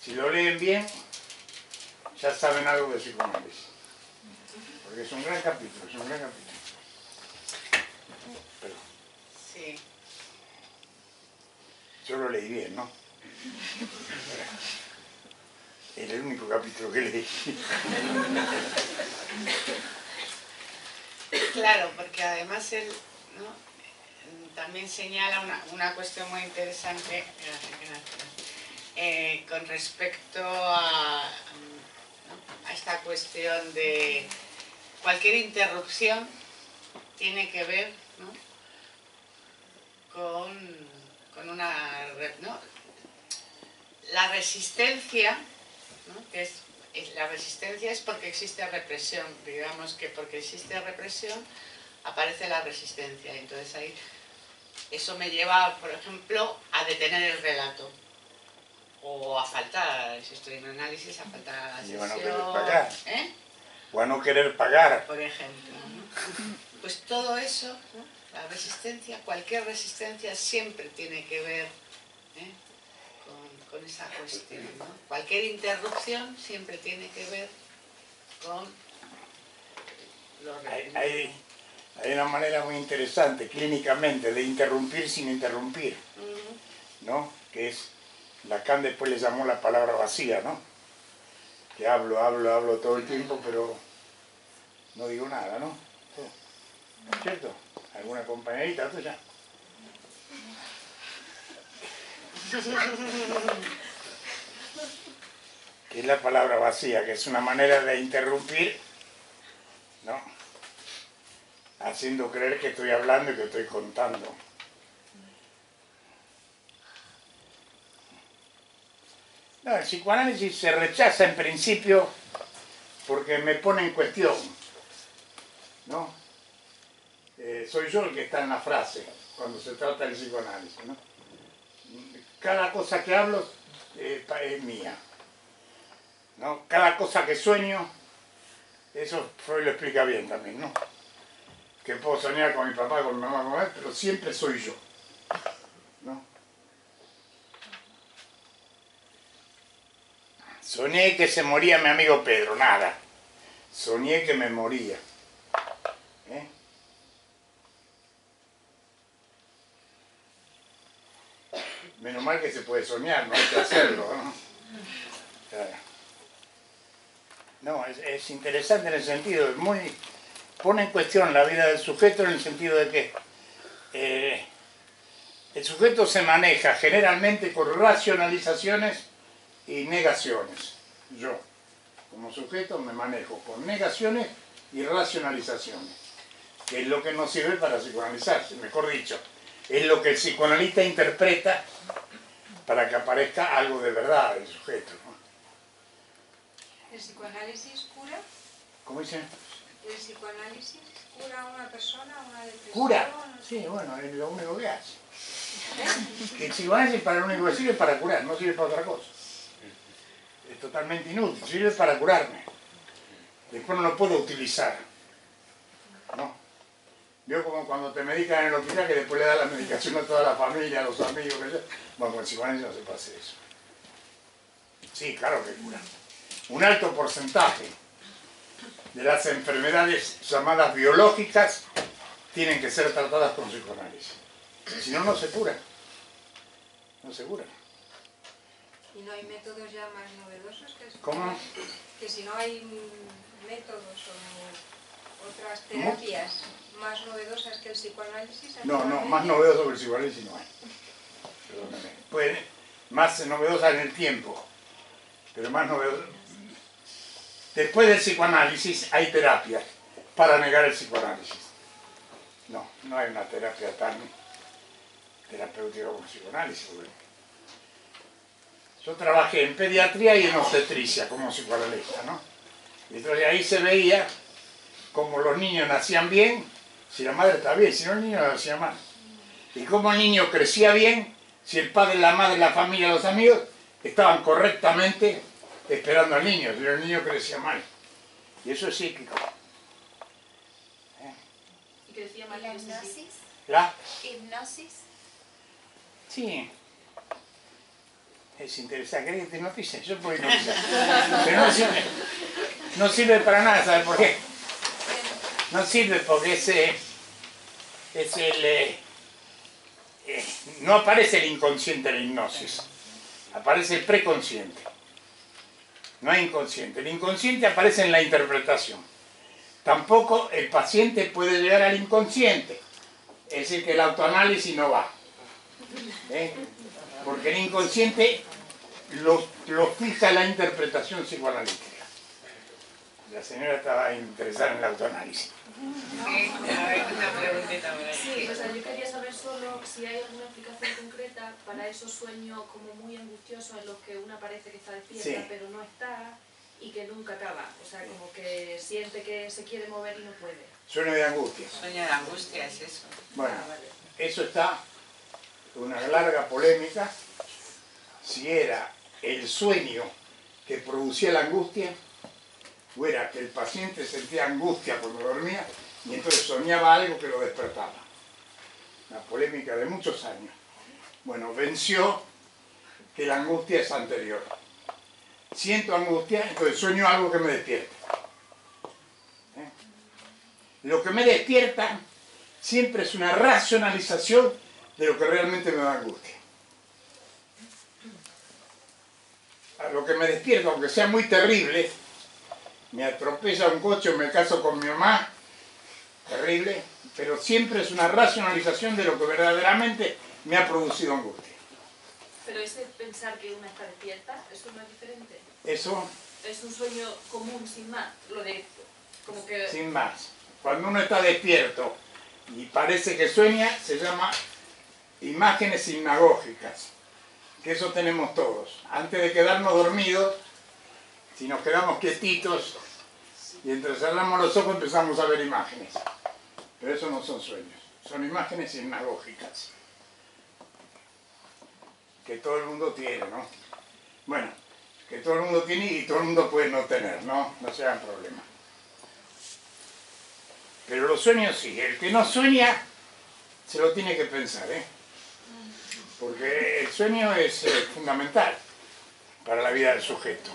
Si lo leen bien, ya saben algo de psicoanálisis. Porque es un gran capítulo, es un gran capítulo. Pero Sí. yo lo leí bien, ¿no? Era el único capítulo que leí. Claro, porque además él ¿no? también señala una, una cuestión muy interesante gracias, gracias, eh, con respecto a esta cuestión de cualquier interrupción tiene que ver ¿no? con, con una... ¿no? La resistencia, ¿no? que es- la resistencia es porque existe represión, digamos que porque existe represión aparece la resistencia, entonces ahí eso me lleva, por ejemplo, a detener el relato o a faltar, si estoy en análisis, a faltar a la Y a no sesión, querer pagar. ¿eh? O a no querer pagar. por ejemplo. ¿no? Pues todo eso, ¿no? la resistencia, cualquier resistencia siempre tiene que ver ¿eh? con, con esa cuestión. ¿no? Cualquier interrupción siempre tiene que ver con lo Hay, hay- hay una manera muy interesante clínicamente de interrumpir sin interrumpir. ¿no? Que es, Lacan después le llamó la palabra vacía, ¿no? Que hablo, hablo, hablo todo el tiempo, pero no digo nada, ¿no? ¿Cierto? ¿Alguna compañerita tuya? Que es la palabra vacía, que es una manera de interrumpir, ¿no? Haciendo creer que estoy hablando y que estoy contando. No, el psicoanálisis se rechaza en principio porque me pone en cuestión, ¿no? Eh, soy yo el que está en la frase cuando se trata del psicoanálisis, ¿no? Cada cosa que hablo eh, es mía, ¿no? Cada cosa que sueño, eso Freud lo explica bien también, ¿no? Que puedo soñar con mi papá, con mi mamá, con él, pero siempre soy yo, ¿no? Soñé que se moría mi amigo Pedro, nada. Soñé que me moría. ¿Eh? Menos mal que se puede soñar, no hay que hacerlo. ¿no? No, es, es interesante en el sentido, es muy, pone en cuestión la vida del sujeto en el sentido de que eh, el sujeto se maneja generalmente con racionalizaciones y negaciones. Yo, como sujeto, me manejo con negaciones y racionalizaciones, que es lo que nos sirve para psicoanalizarse, mejor dicho, es lo que el psicoanalista interpreta para que aparezca algo de verdad del sujeto. ¿no? ¿El psicoanálisis cura? ¿Cómo dice? ¿El psicoanálisis cura a una persona, a una depresión? Cura. Sí, bueno, es lo único que hace. Que el psicoanálisis para lo único que sirve es para curar, no sirve para otra cosa. Es totalmente inútil, sirve para curarme. Después no lo puedo utilizar. ¿No? Veo como cuando te medican en el hospital que después le das la medicación a toda la familia, a los amigos, que. Bueno, con el psicoanálisis no se hacer eso. Sí, claro que cura. Un alto porcentaje de las enfermedades llamadas biológicas tienen que ser tratadas con psicoanálisis. Si no, no se curan. No se curan. ¿Y no hay métodos ya más novedosos que el ¿Cómo? Que si no hay métodos o otras terapias más novedosas que el psicoanálisis. No, no, más novedoso que el psicoanálisis no hay. Perdóname. Puede, más novedosa en el tiempo, pero más novedosa. Después del psicoanálisis hay terapias para negar el psicoanálisis. No, no hay una terapia tan terapéutica como el psicoanálisis. porque Yo trabajé en pediatría y en obstetricia como psicoanalista, ¿no? Y entonces ahí se veía cómo los niños nacían bien, si la madre está bien, si no el niño nacía mal. Y cómo el niño crecía bien, si el padre, la madre, la familia, los amigos estaban correctamente esperando al niño, si el niño crecía mal. Y eso es psíquico. Y decía ¿Y María la que sí. hipnosis? ¿La? ¿Hipnosis? Sí. Es interesante. ¿Querés que te notice? Yo puedo hipnotizar. Pero no sirve, no sirve para nada, ¿sabes por qué? No sirve porque es, eh, es el... eh, eh, no aparece el inconsciente en la hipnosis. Aparece el preconsciente. No hay inconsciente. El inconsciente aparece en la interpretación. Tampoco el paciente puede llegar al inconsciente. Es decir, que el autoanálisis no va. ¿eh? Porque el inconsciente lo, lo fija la interpretación psicoanalítica. La señora estaba interesada en el autoanálisis. Sí. Sí, o sea, yo quería saber solo si hay alguna explicación concreta para esos sueños como muy angustiosos en los que una parece que está despierta Sí. pero no está y que nunca acaba. O sea, como que siente que se quiere mover y no puede. Sueño de angustia. Sueño de angustia es eso. Bueno, Ah, vale. eso está una larga polémica. Si era el sueño que producía la angustia, o era que el paciente sentía angustia cuando dormía y entonces soñaba algo que lo despertaba. Una polémica de muchos años. Bueno, venció que la angustia es anterior. Siento angustia, entonces sueño algo que me despierta. ¿Eh? Lo que me despierta siempre es una racionalización de lo que realmente me da angustia. A lo que me despierta, aunque sea muy terrible, me atropella un coche o me caso con mi mamá, terrible, pero siempre es una racionalización de lo que verdaderamente me ha producido angustia. Pero ese pensar que una está despierta, eso no es diferente. Eso, Es un sueño común, sin más. Lo de como que... sin más. Cuando uno está despierto y parece que sueña, se llama imágenes hipnagógicas, que eso tenemos todos. Antes de quedarnos dormidos, si nos quedamos quietitos y entre cerramos los ojos empezamos a ver imágenes. Pero eso no son sueños, son imágenes hipnagógicas. Que todo el mundo tiene, ¿no? Bueno, que todo el mundo tiene y todo el mundo puede no tener, ¿no? No se hagan problema. Pero los sueños sí, el que no sueña se lo tiene que pensar, ¿eh? Porque el sueño es eh, fundamental para la vida del sujeto.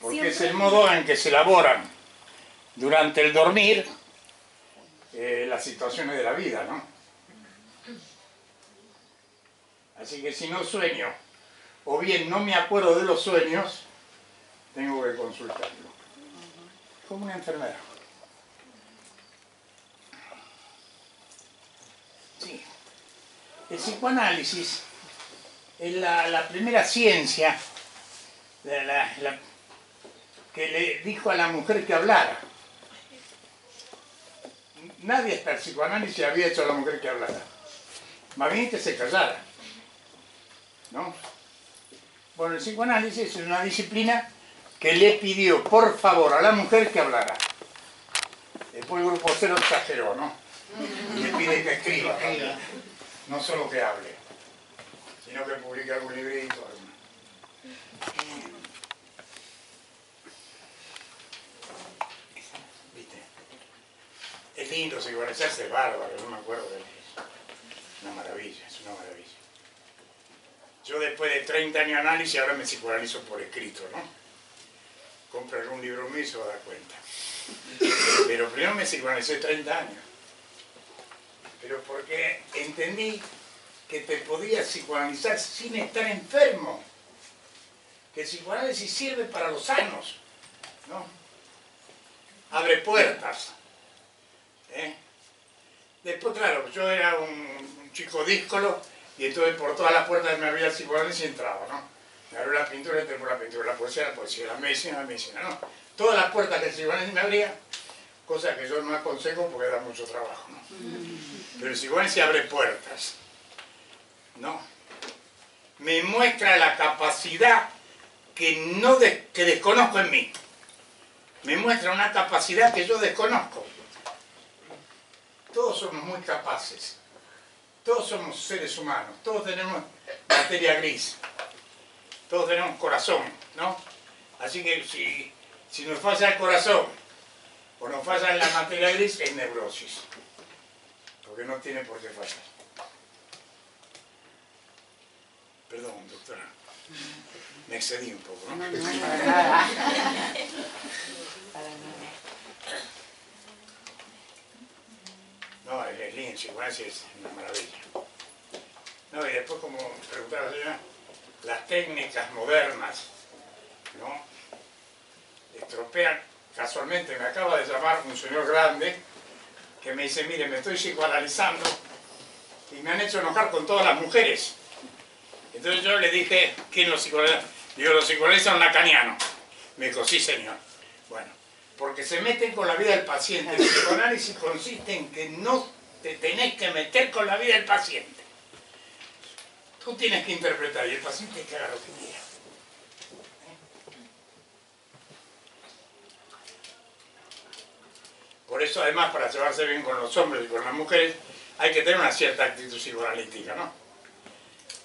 Porque es el modo en que se elaboran durante el dormir eh, las situaciones de la vida, ¿no? Así que si no sueño, o bien no me acuerdo de los sueños, tengo que consultarlo. Como una enfermera. Sí. El psicoanálisis es la, primera ciencia que le dijo a la mujer que hablara. Nadie hasta el psicoanálisis había hecho a la mujer que hablara. Más bien que se callara. ¿No? Bueno, el psicoanálisis es una disciplina que le pidió por favor a la mujer que hablara. Después el grupo cero exageró, ¿no? Le pide que escriba. No solo que hable, sino que publique algún librito. ¿Viste? Es lindo psicoanalizarse, es bárbaro, no me acuerdo de eso. Una maravilla, es una maravilla. Yo después de 30 años de análisis ahora me psicoanalizo por escrito, ¿no? Compra algún libro mío y se va a dar cuenta. Pero primero me psicoanalicé 30 años. Pero porque entendí que te podías psicoanalizar sin estar enfermo. Que el psicoanálisis sirve para los sanos, ¿no? Abre puertas. ¿eh? Después, claro, yo era un, chico díscolo y entonces por todas las puertas me abría el psicoanálisis y entraba, ¿no? Me abrió la pintura, entré por la pintura, la poesía, la poesía, la medicina, la medicina, ¿no? Todas las puertas que el psicoanálisis me abría, cosa que yo no aconsejo porque da mucho trabajo, ¿no? Pero el psicoanálisis abre puertas, ¿no? Me muestra la capacidad que, no que desconozco en mí. Me muestra una capacidad que yo desconozco. Todos somos muy capaces. Todos somos seres humanos. Todos tenemos materia gris. Todos tenemos corazón, ¿no? Así que si, si nos falla el corazón o nos falla la materia gris, es neurosis. Porque no tiene por qué fallar. Perdón, doctora. Me excedí un poco, ¿no? No, no, para nada. Para nada. No, el Psicoanálisis es una maravilla. No, y después, como preguntaba señora, las técnicas modernas, ¿no? Estropean. Casualmente me acaba de llamar un señor grande que me dice, mire, me estoy psicoanalizando y me han hecho enojar con todas las mujeres. Entonces yo le dije, ¿quién los psicoanaliza? Digo, los psicoanalizan lacaniano. Me dijo, sí señor. Bueno, porque se meten con la vida del paciente. El psicoanálisis consiste en que no te tenés que meter con la vida del paciente. Tú tienes que interpretar y el paciente que haga lo que quiera. Por eso, además, para llevarse bien con los hombres y con las mujeres, hay que tener una cierta actitud psicoanalítica, ¿no?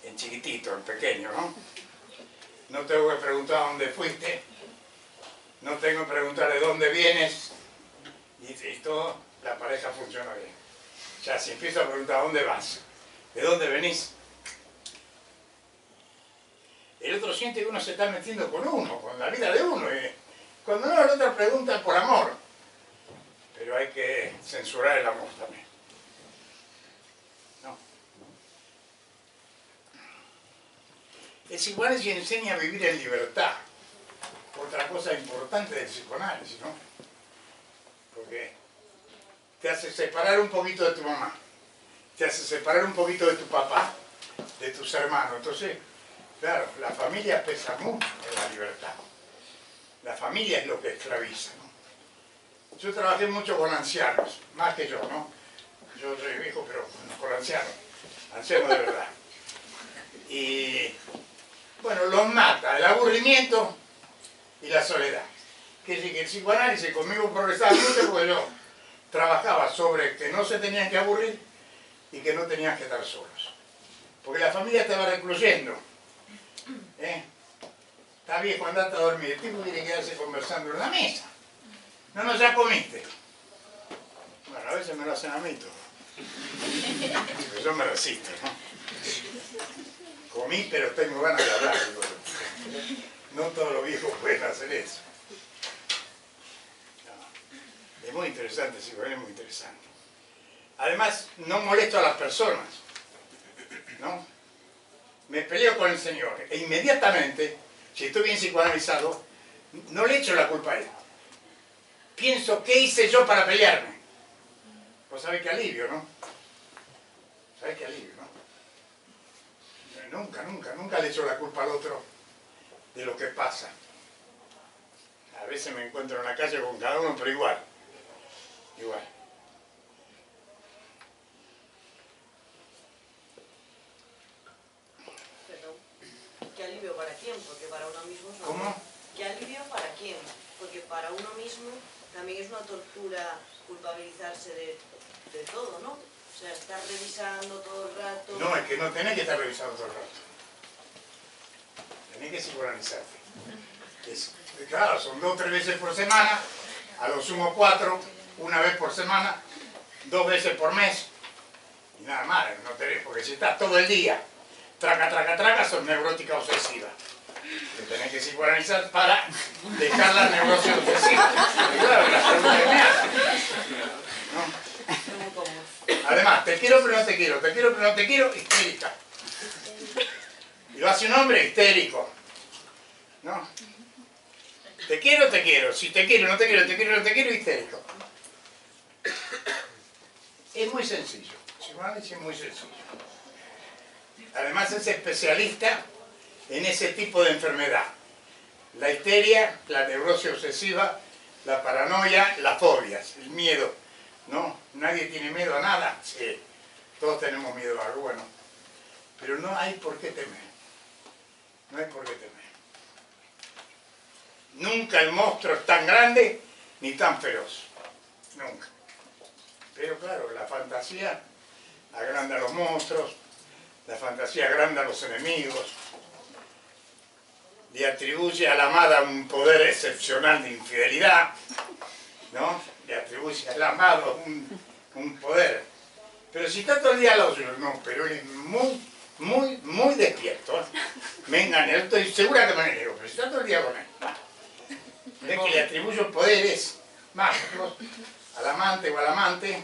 En chiquitito, en pequeño, ¿no? No tengo que preguntar dónde fuiste, no tengo que preguntar de dónde vienes, y, todo, la pareja funciona bien. Sea, si empiezo a preguntar dónde vas, de dónde venís, el otro siente que uno se está metiendo con uno, con la vida de uno. Y cuando no, el otro pregunta por amor. Pero hay que censurar el amor también. No. El psicoanálisis enseña a vivir en libertad. Otra cosa importante del psicoanálisis, ¿no? Porque te hace separar un poquito de tu mamá, te hace separar un poquito de tu papá, de tus hermanos. Entonces, claro, la familia pesa mucho en la libertad. La familia es lo que esclaviza. Yo trabajé mucho con ancianos, más que yo, ¿no? Yo soy viejo, pero con ancianos, ancianos de verdad. Y, bueno, los mata el aburrimiento y la soledad. Que decir que el psicoanálisis conmigo progresaba mucho porque yo trabajaba sobre que no se tenían que aburrir y que no tenían que estar solos. Porque la familia estaba recluyendo. ¿eh? Está viejo, andate a dormir. El tipo quiere quedarse conversando en la mesa. No, no, ya comiste. Bueno, a veces me lo hacen a mí todo. Yo me resisto, ¿no? Comí, pero tengo ganas de hablar. No todos los viejos pueden hacer eso. Es muy interesante, sí, es muy interesante. Además, no molesto a las personas. ¿No? Me peleo con el Señor e inmediatamente, si estoy bien psicoanalizado, no le echo la culpa a Él. Pienso, ¿qué hice yo para pelearme? Pues sabe qué alivio, ¿no? ¿Sabe qué alivio, no? Nunca, nunca, nunca le echo la culpa al otro de lo que pasa. A veces me encuentro en la calle con cada uno, pero igual. Igual. ¿Qué alivio para quién? Porque para uno mismo ¿Cómo? ¿Qué alivio para quién? Porque para uno mismo también es una tortura culpabilizarse de, todo, ¿no? O sea, estar revisando todo el rato. No, es que no tenés que estar revisando todo el rato. Tenés que psicoanalizarte. Es- claro, son dos o tres veces por semana, a lo sumo cuatro, una vez por semana, dos veces por mes. Y nada más, no tenés, porque si estás todo el día, traca, traca, traca, sos neurótica obsesiva. Te tenés que psicoanalizar para dejar la obsesiva. Y claro, que. Además, te quiero pero no te quiero, te quiero pero no te quiero, histérica. Y lo hace un hombre histérico. ¿No? Te quiero, te quiero. Si te quiero, no te quiero, te quiero, no te quiero, histérico. Es muy sencillo. Psicoanálisis es muy sencillo. Además es especialista en ese tipo de enfermedad. La histeria, la neurosis obsesiva, la paranoia, las fobias, el miedo. No, nadie tiene miedo a nada. Sí, todos tenemos miedo a algo bueno. Pero no hay por qué temer. No hay por qué temer. Nunca el monstruo es tan grande ni tan feroz. Nunca. Pero claro, la fantasía agranda a los monstruos, la fantasía agranda a los enemigos, le atribuye a la amada un poder excepcional de infidelidad, ¿no? Le atribuye al amado un, un poder. Pero si está todo el día al suyo, no, pero él es muy, muy, muy despierto. Me engaña, yo estoy segura que me engaño, pero si está todo el día con él. Es que le atribuyo poderes mágicos al amante o al amante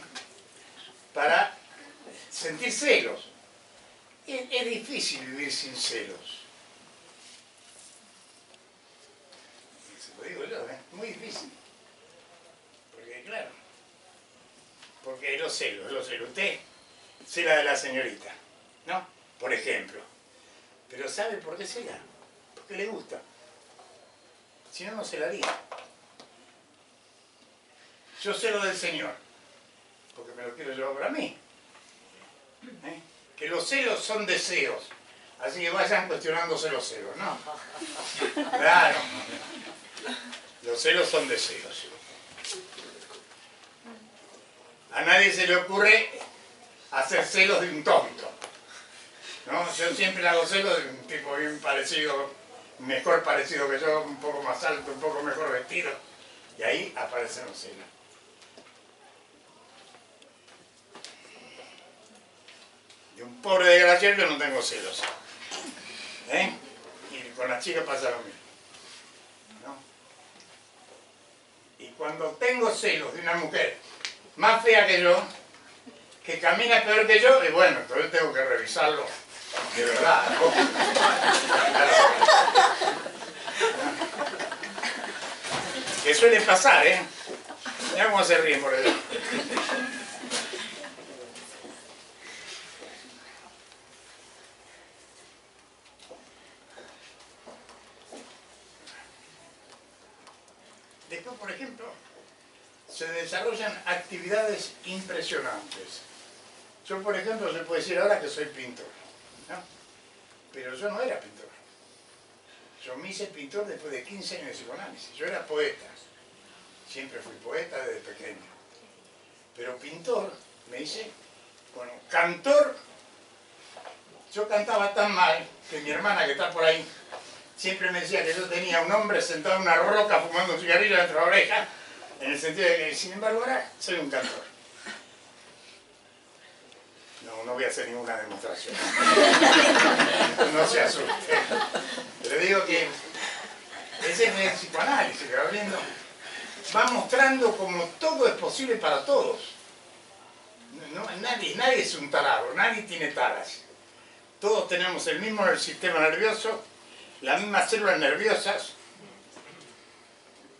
para sentir celos. Es difícil vivir sin celos. Se lo digo yo, ¿eh? Muy difícil. Porque claro, porque los celos, los celos. Usted cela de la señorita, ¿no? Por ejemplo. Pero ¿sabe por qué cela? Porque le gusta. Si no, no se la haría. Yo celo del Señor, porque me lo quiero llevar para mí. ¿Eh? Que los celos son deseos. Así que vayan cuestionándose los celos, ¿no? Claro. Los celos son deseos. A nadie se le ocurre hacer celos de un tonto. ¿no? Yo siempre hago celos de un tipo bien parecido, mejor parecido que yo, un poco más alto, un poco mejor vestido. Y ahí aparecen los celos. De un pobre desgraciado yo no tengo celos. ¿Eh? Y con las chicas pasa lo mismo. ¿no? Y cuando tengo celos de una mujer más fea que yo, que camina peor que yo, y bueno, entonces tengo que revisarlo de verdad. Que suele pasar, ¿eh? Mira cómo se ríen por allá. Después, por ejemplo, se desarrollan actividades impresionantes. Yo, por ejemplo, se puede decir ahora que soy pintor, ¿no? pero yo no era pintor. Yo me hice pintor después de 15 años de psicoanálisis. Yo era poeta, siempre fui poeta desde pequeño. Pero pintor me hice, bueno, cantor, yo cantaba tan mal que mi hermana que está por ahí siempre me decía que yo tenía un hombre sentado en una roca fumando un cigarrillo dentro de la oreja, en el sentido de que, sin embargo, ahora soy un cantor. No, no voy a hacer ninguna demostración. No se asuste. Le digo que ese es el psicoanálisis que va viendo. Va mostrando como todo es posible para todos. No, nadie, nadie es un tarado, nadie tiene taras. Todos tenemos el mismo sistema nervioso, las mismas células nerviosas.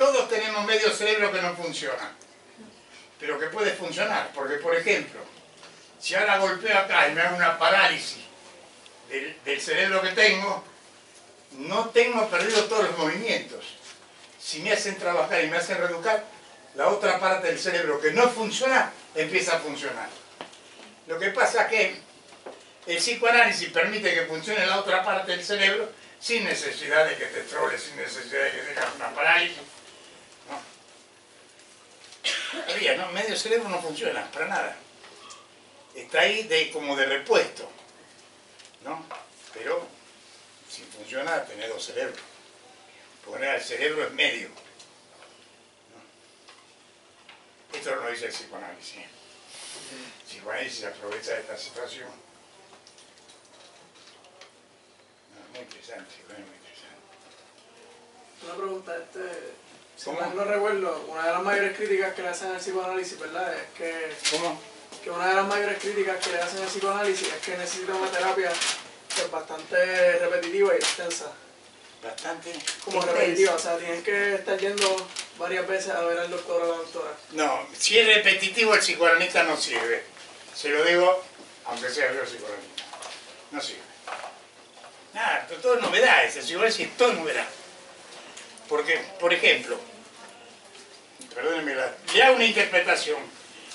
Todos tenemos medio cerebro que no funciona, pero que puede funcionar. Porque, por ejemplo, si ahora golpeo acá y me hago una parálisis del, cerebro que tengo, no tengo perdido todos los movimientos. Si me hacen trabajar y me hacen reeducar, la otra parte del cerebro que no funciona, empieza a funcionar. Lo que pasa es que el psicoanálisis permite que funcione la otra parte del cerebro sin necesidad de que te troles, sin necesidad de que tengas una parálisis. No. Medio cerebro no funciona, para nada. Está ahí de, como de repuesto. ¿no? Pero si funciona, tener dos cerebros. Poner el cerebro es medio. ¿no? Esto lo dice el psicoanálisis. ¿eh? El psicoanálisis aprovecha esta situación. Muy interesante, muy interesante. Una pregunta, este, mal no recuerdo, una de las mayores críticas que le hacen al psicoanálisis, ¿verdad? Es que ¿Cómo? que una de las mayores críticas que le hacen al psicoanálisis es que necesita una terapia pues, bastante repetitiva y extensa. Bastante. Como repetitiva, o sea, tienes que estar yendo varias veces a ver al doctor o a la doctora. No, si es repetitivo el psicoanalista no sirve. Se lo digo, aunque sea yo psicoanalista. No sirve. Nada, to- todo es novedades. El psicoanálisis es todo novedad. Porque, por ejemplo, perdónenme, la- le hago una interpretación.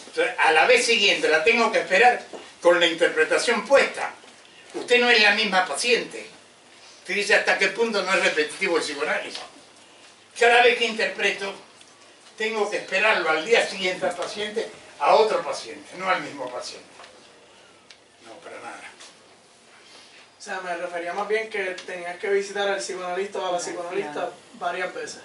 Entonces, a la vez siguiente la tengo que esperar con la interpretación puesta. Usted no es la misma paciente. Usted dice hasta qué punto no es repetitivo el psicoanálisis. Cada vez que interpreto, tengo que esperarlo al día siguiente al paciente a otro paciente, no al mismo paciente. No, para nada. O sea, me refería más bien que tenías que visitar al psicoanalista o a la psicoanalista varias veces.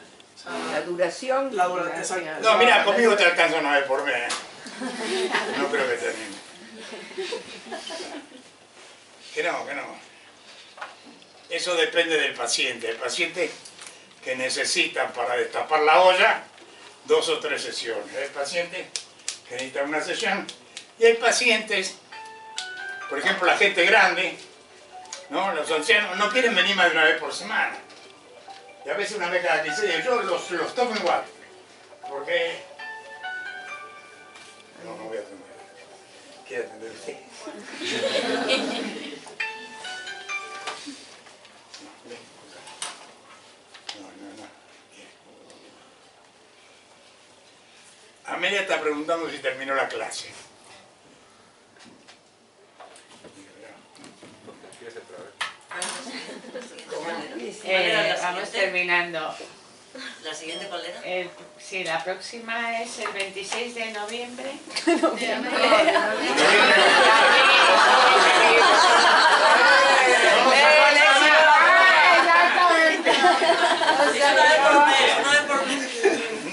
La duración. La duración, exacto. No, mira, conmigo te alcanza una vez por mes. ¿eh? No creo que te anime. Que no, que no. Eso depende del paciente. El paciente que necesita para destapar la olla dos o tres sesiones. Hay pacientes que necesitan una sesión y hay pacientes, por ejemplo, la gente grande, ¿no? los ancianos, no quieren venir más de una vez por semana. Y a veces una cada 15 días. Yo los, los tomo igual. Porque... No, no voy a atender. ¿Quiere atender usted? Amelia está preguntando si terminó la clase. Eh, vamos terminando. ¿La siguiente cuál era? Eh, sí, la próxima es el 26 de noviembre.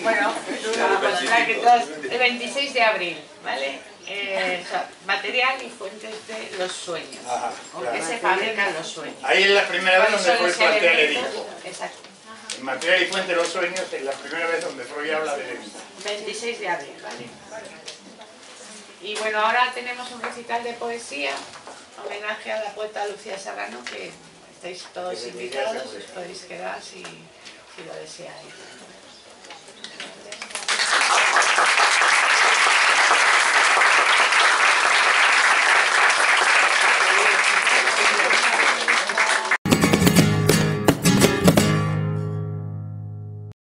Bueno, el 26 de abril, ¿vale? Eh, o sea, material y fuentes de los sueños. Ajá, ¿Con claro. qué se fabrican los sueños? Ahí es la primera vez ¿Cuáles donde Freud plantea el? Edipo. Exacto. En material y fuente de los sueños es la primera vez donde Freud habla del Edipo. 26 de abril, ¿vale? Y bueno, ahora tenemos un recital de poesía, homenaje a la poeta Lucía Serrano, que estáis todos de invitados, os podéis quedar si, si lo deseáis.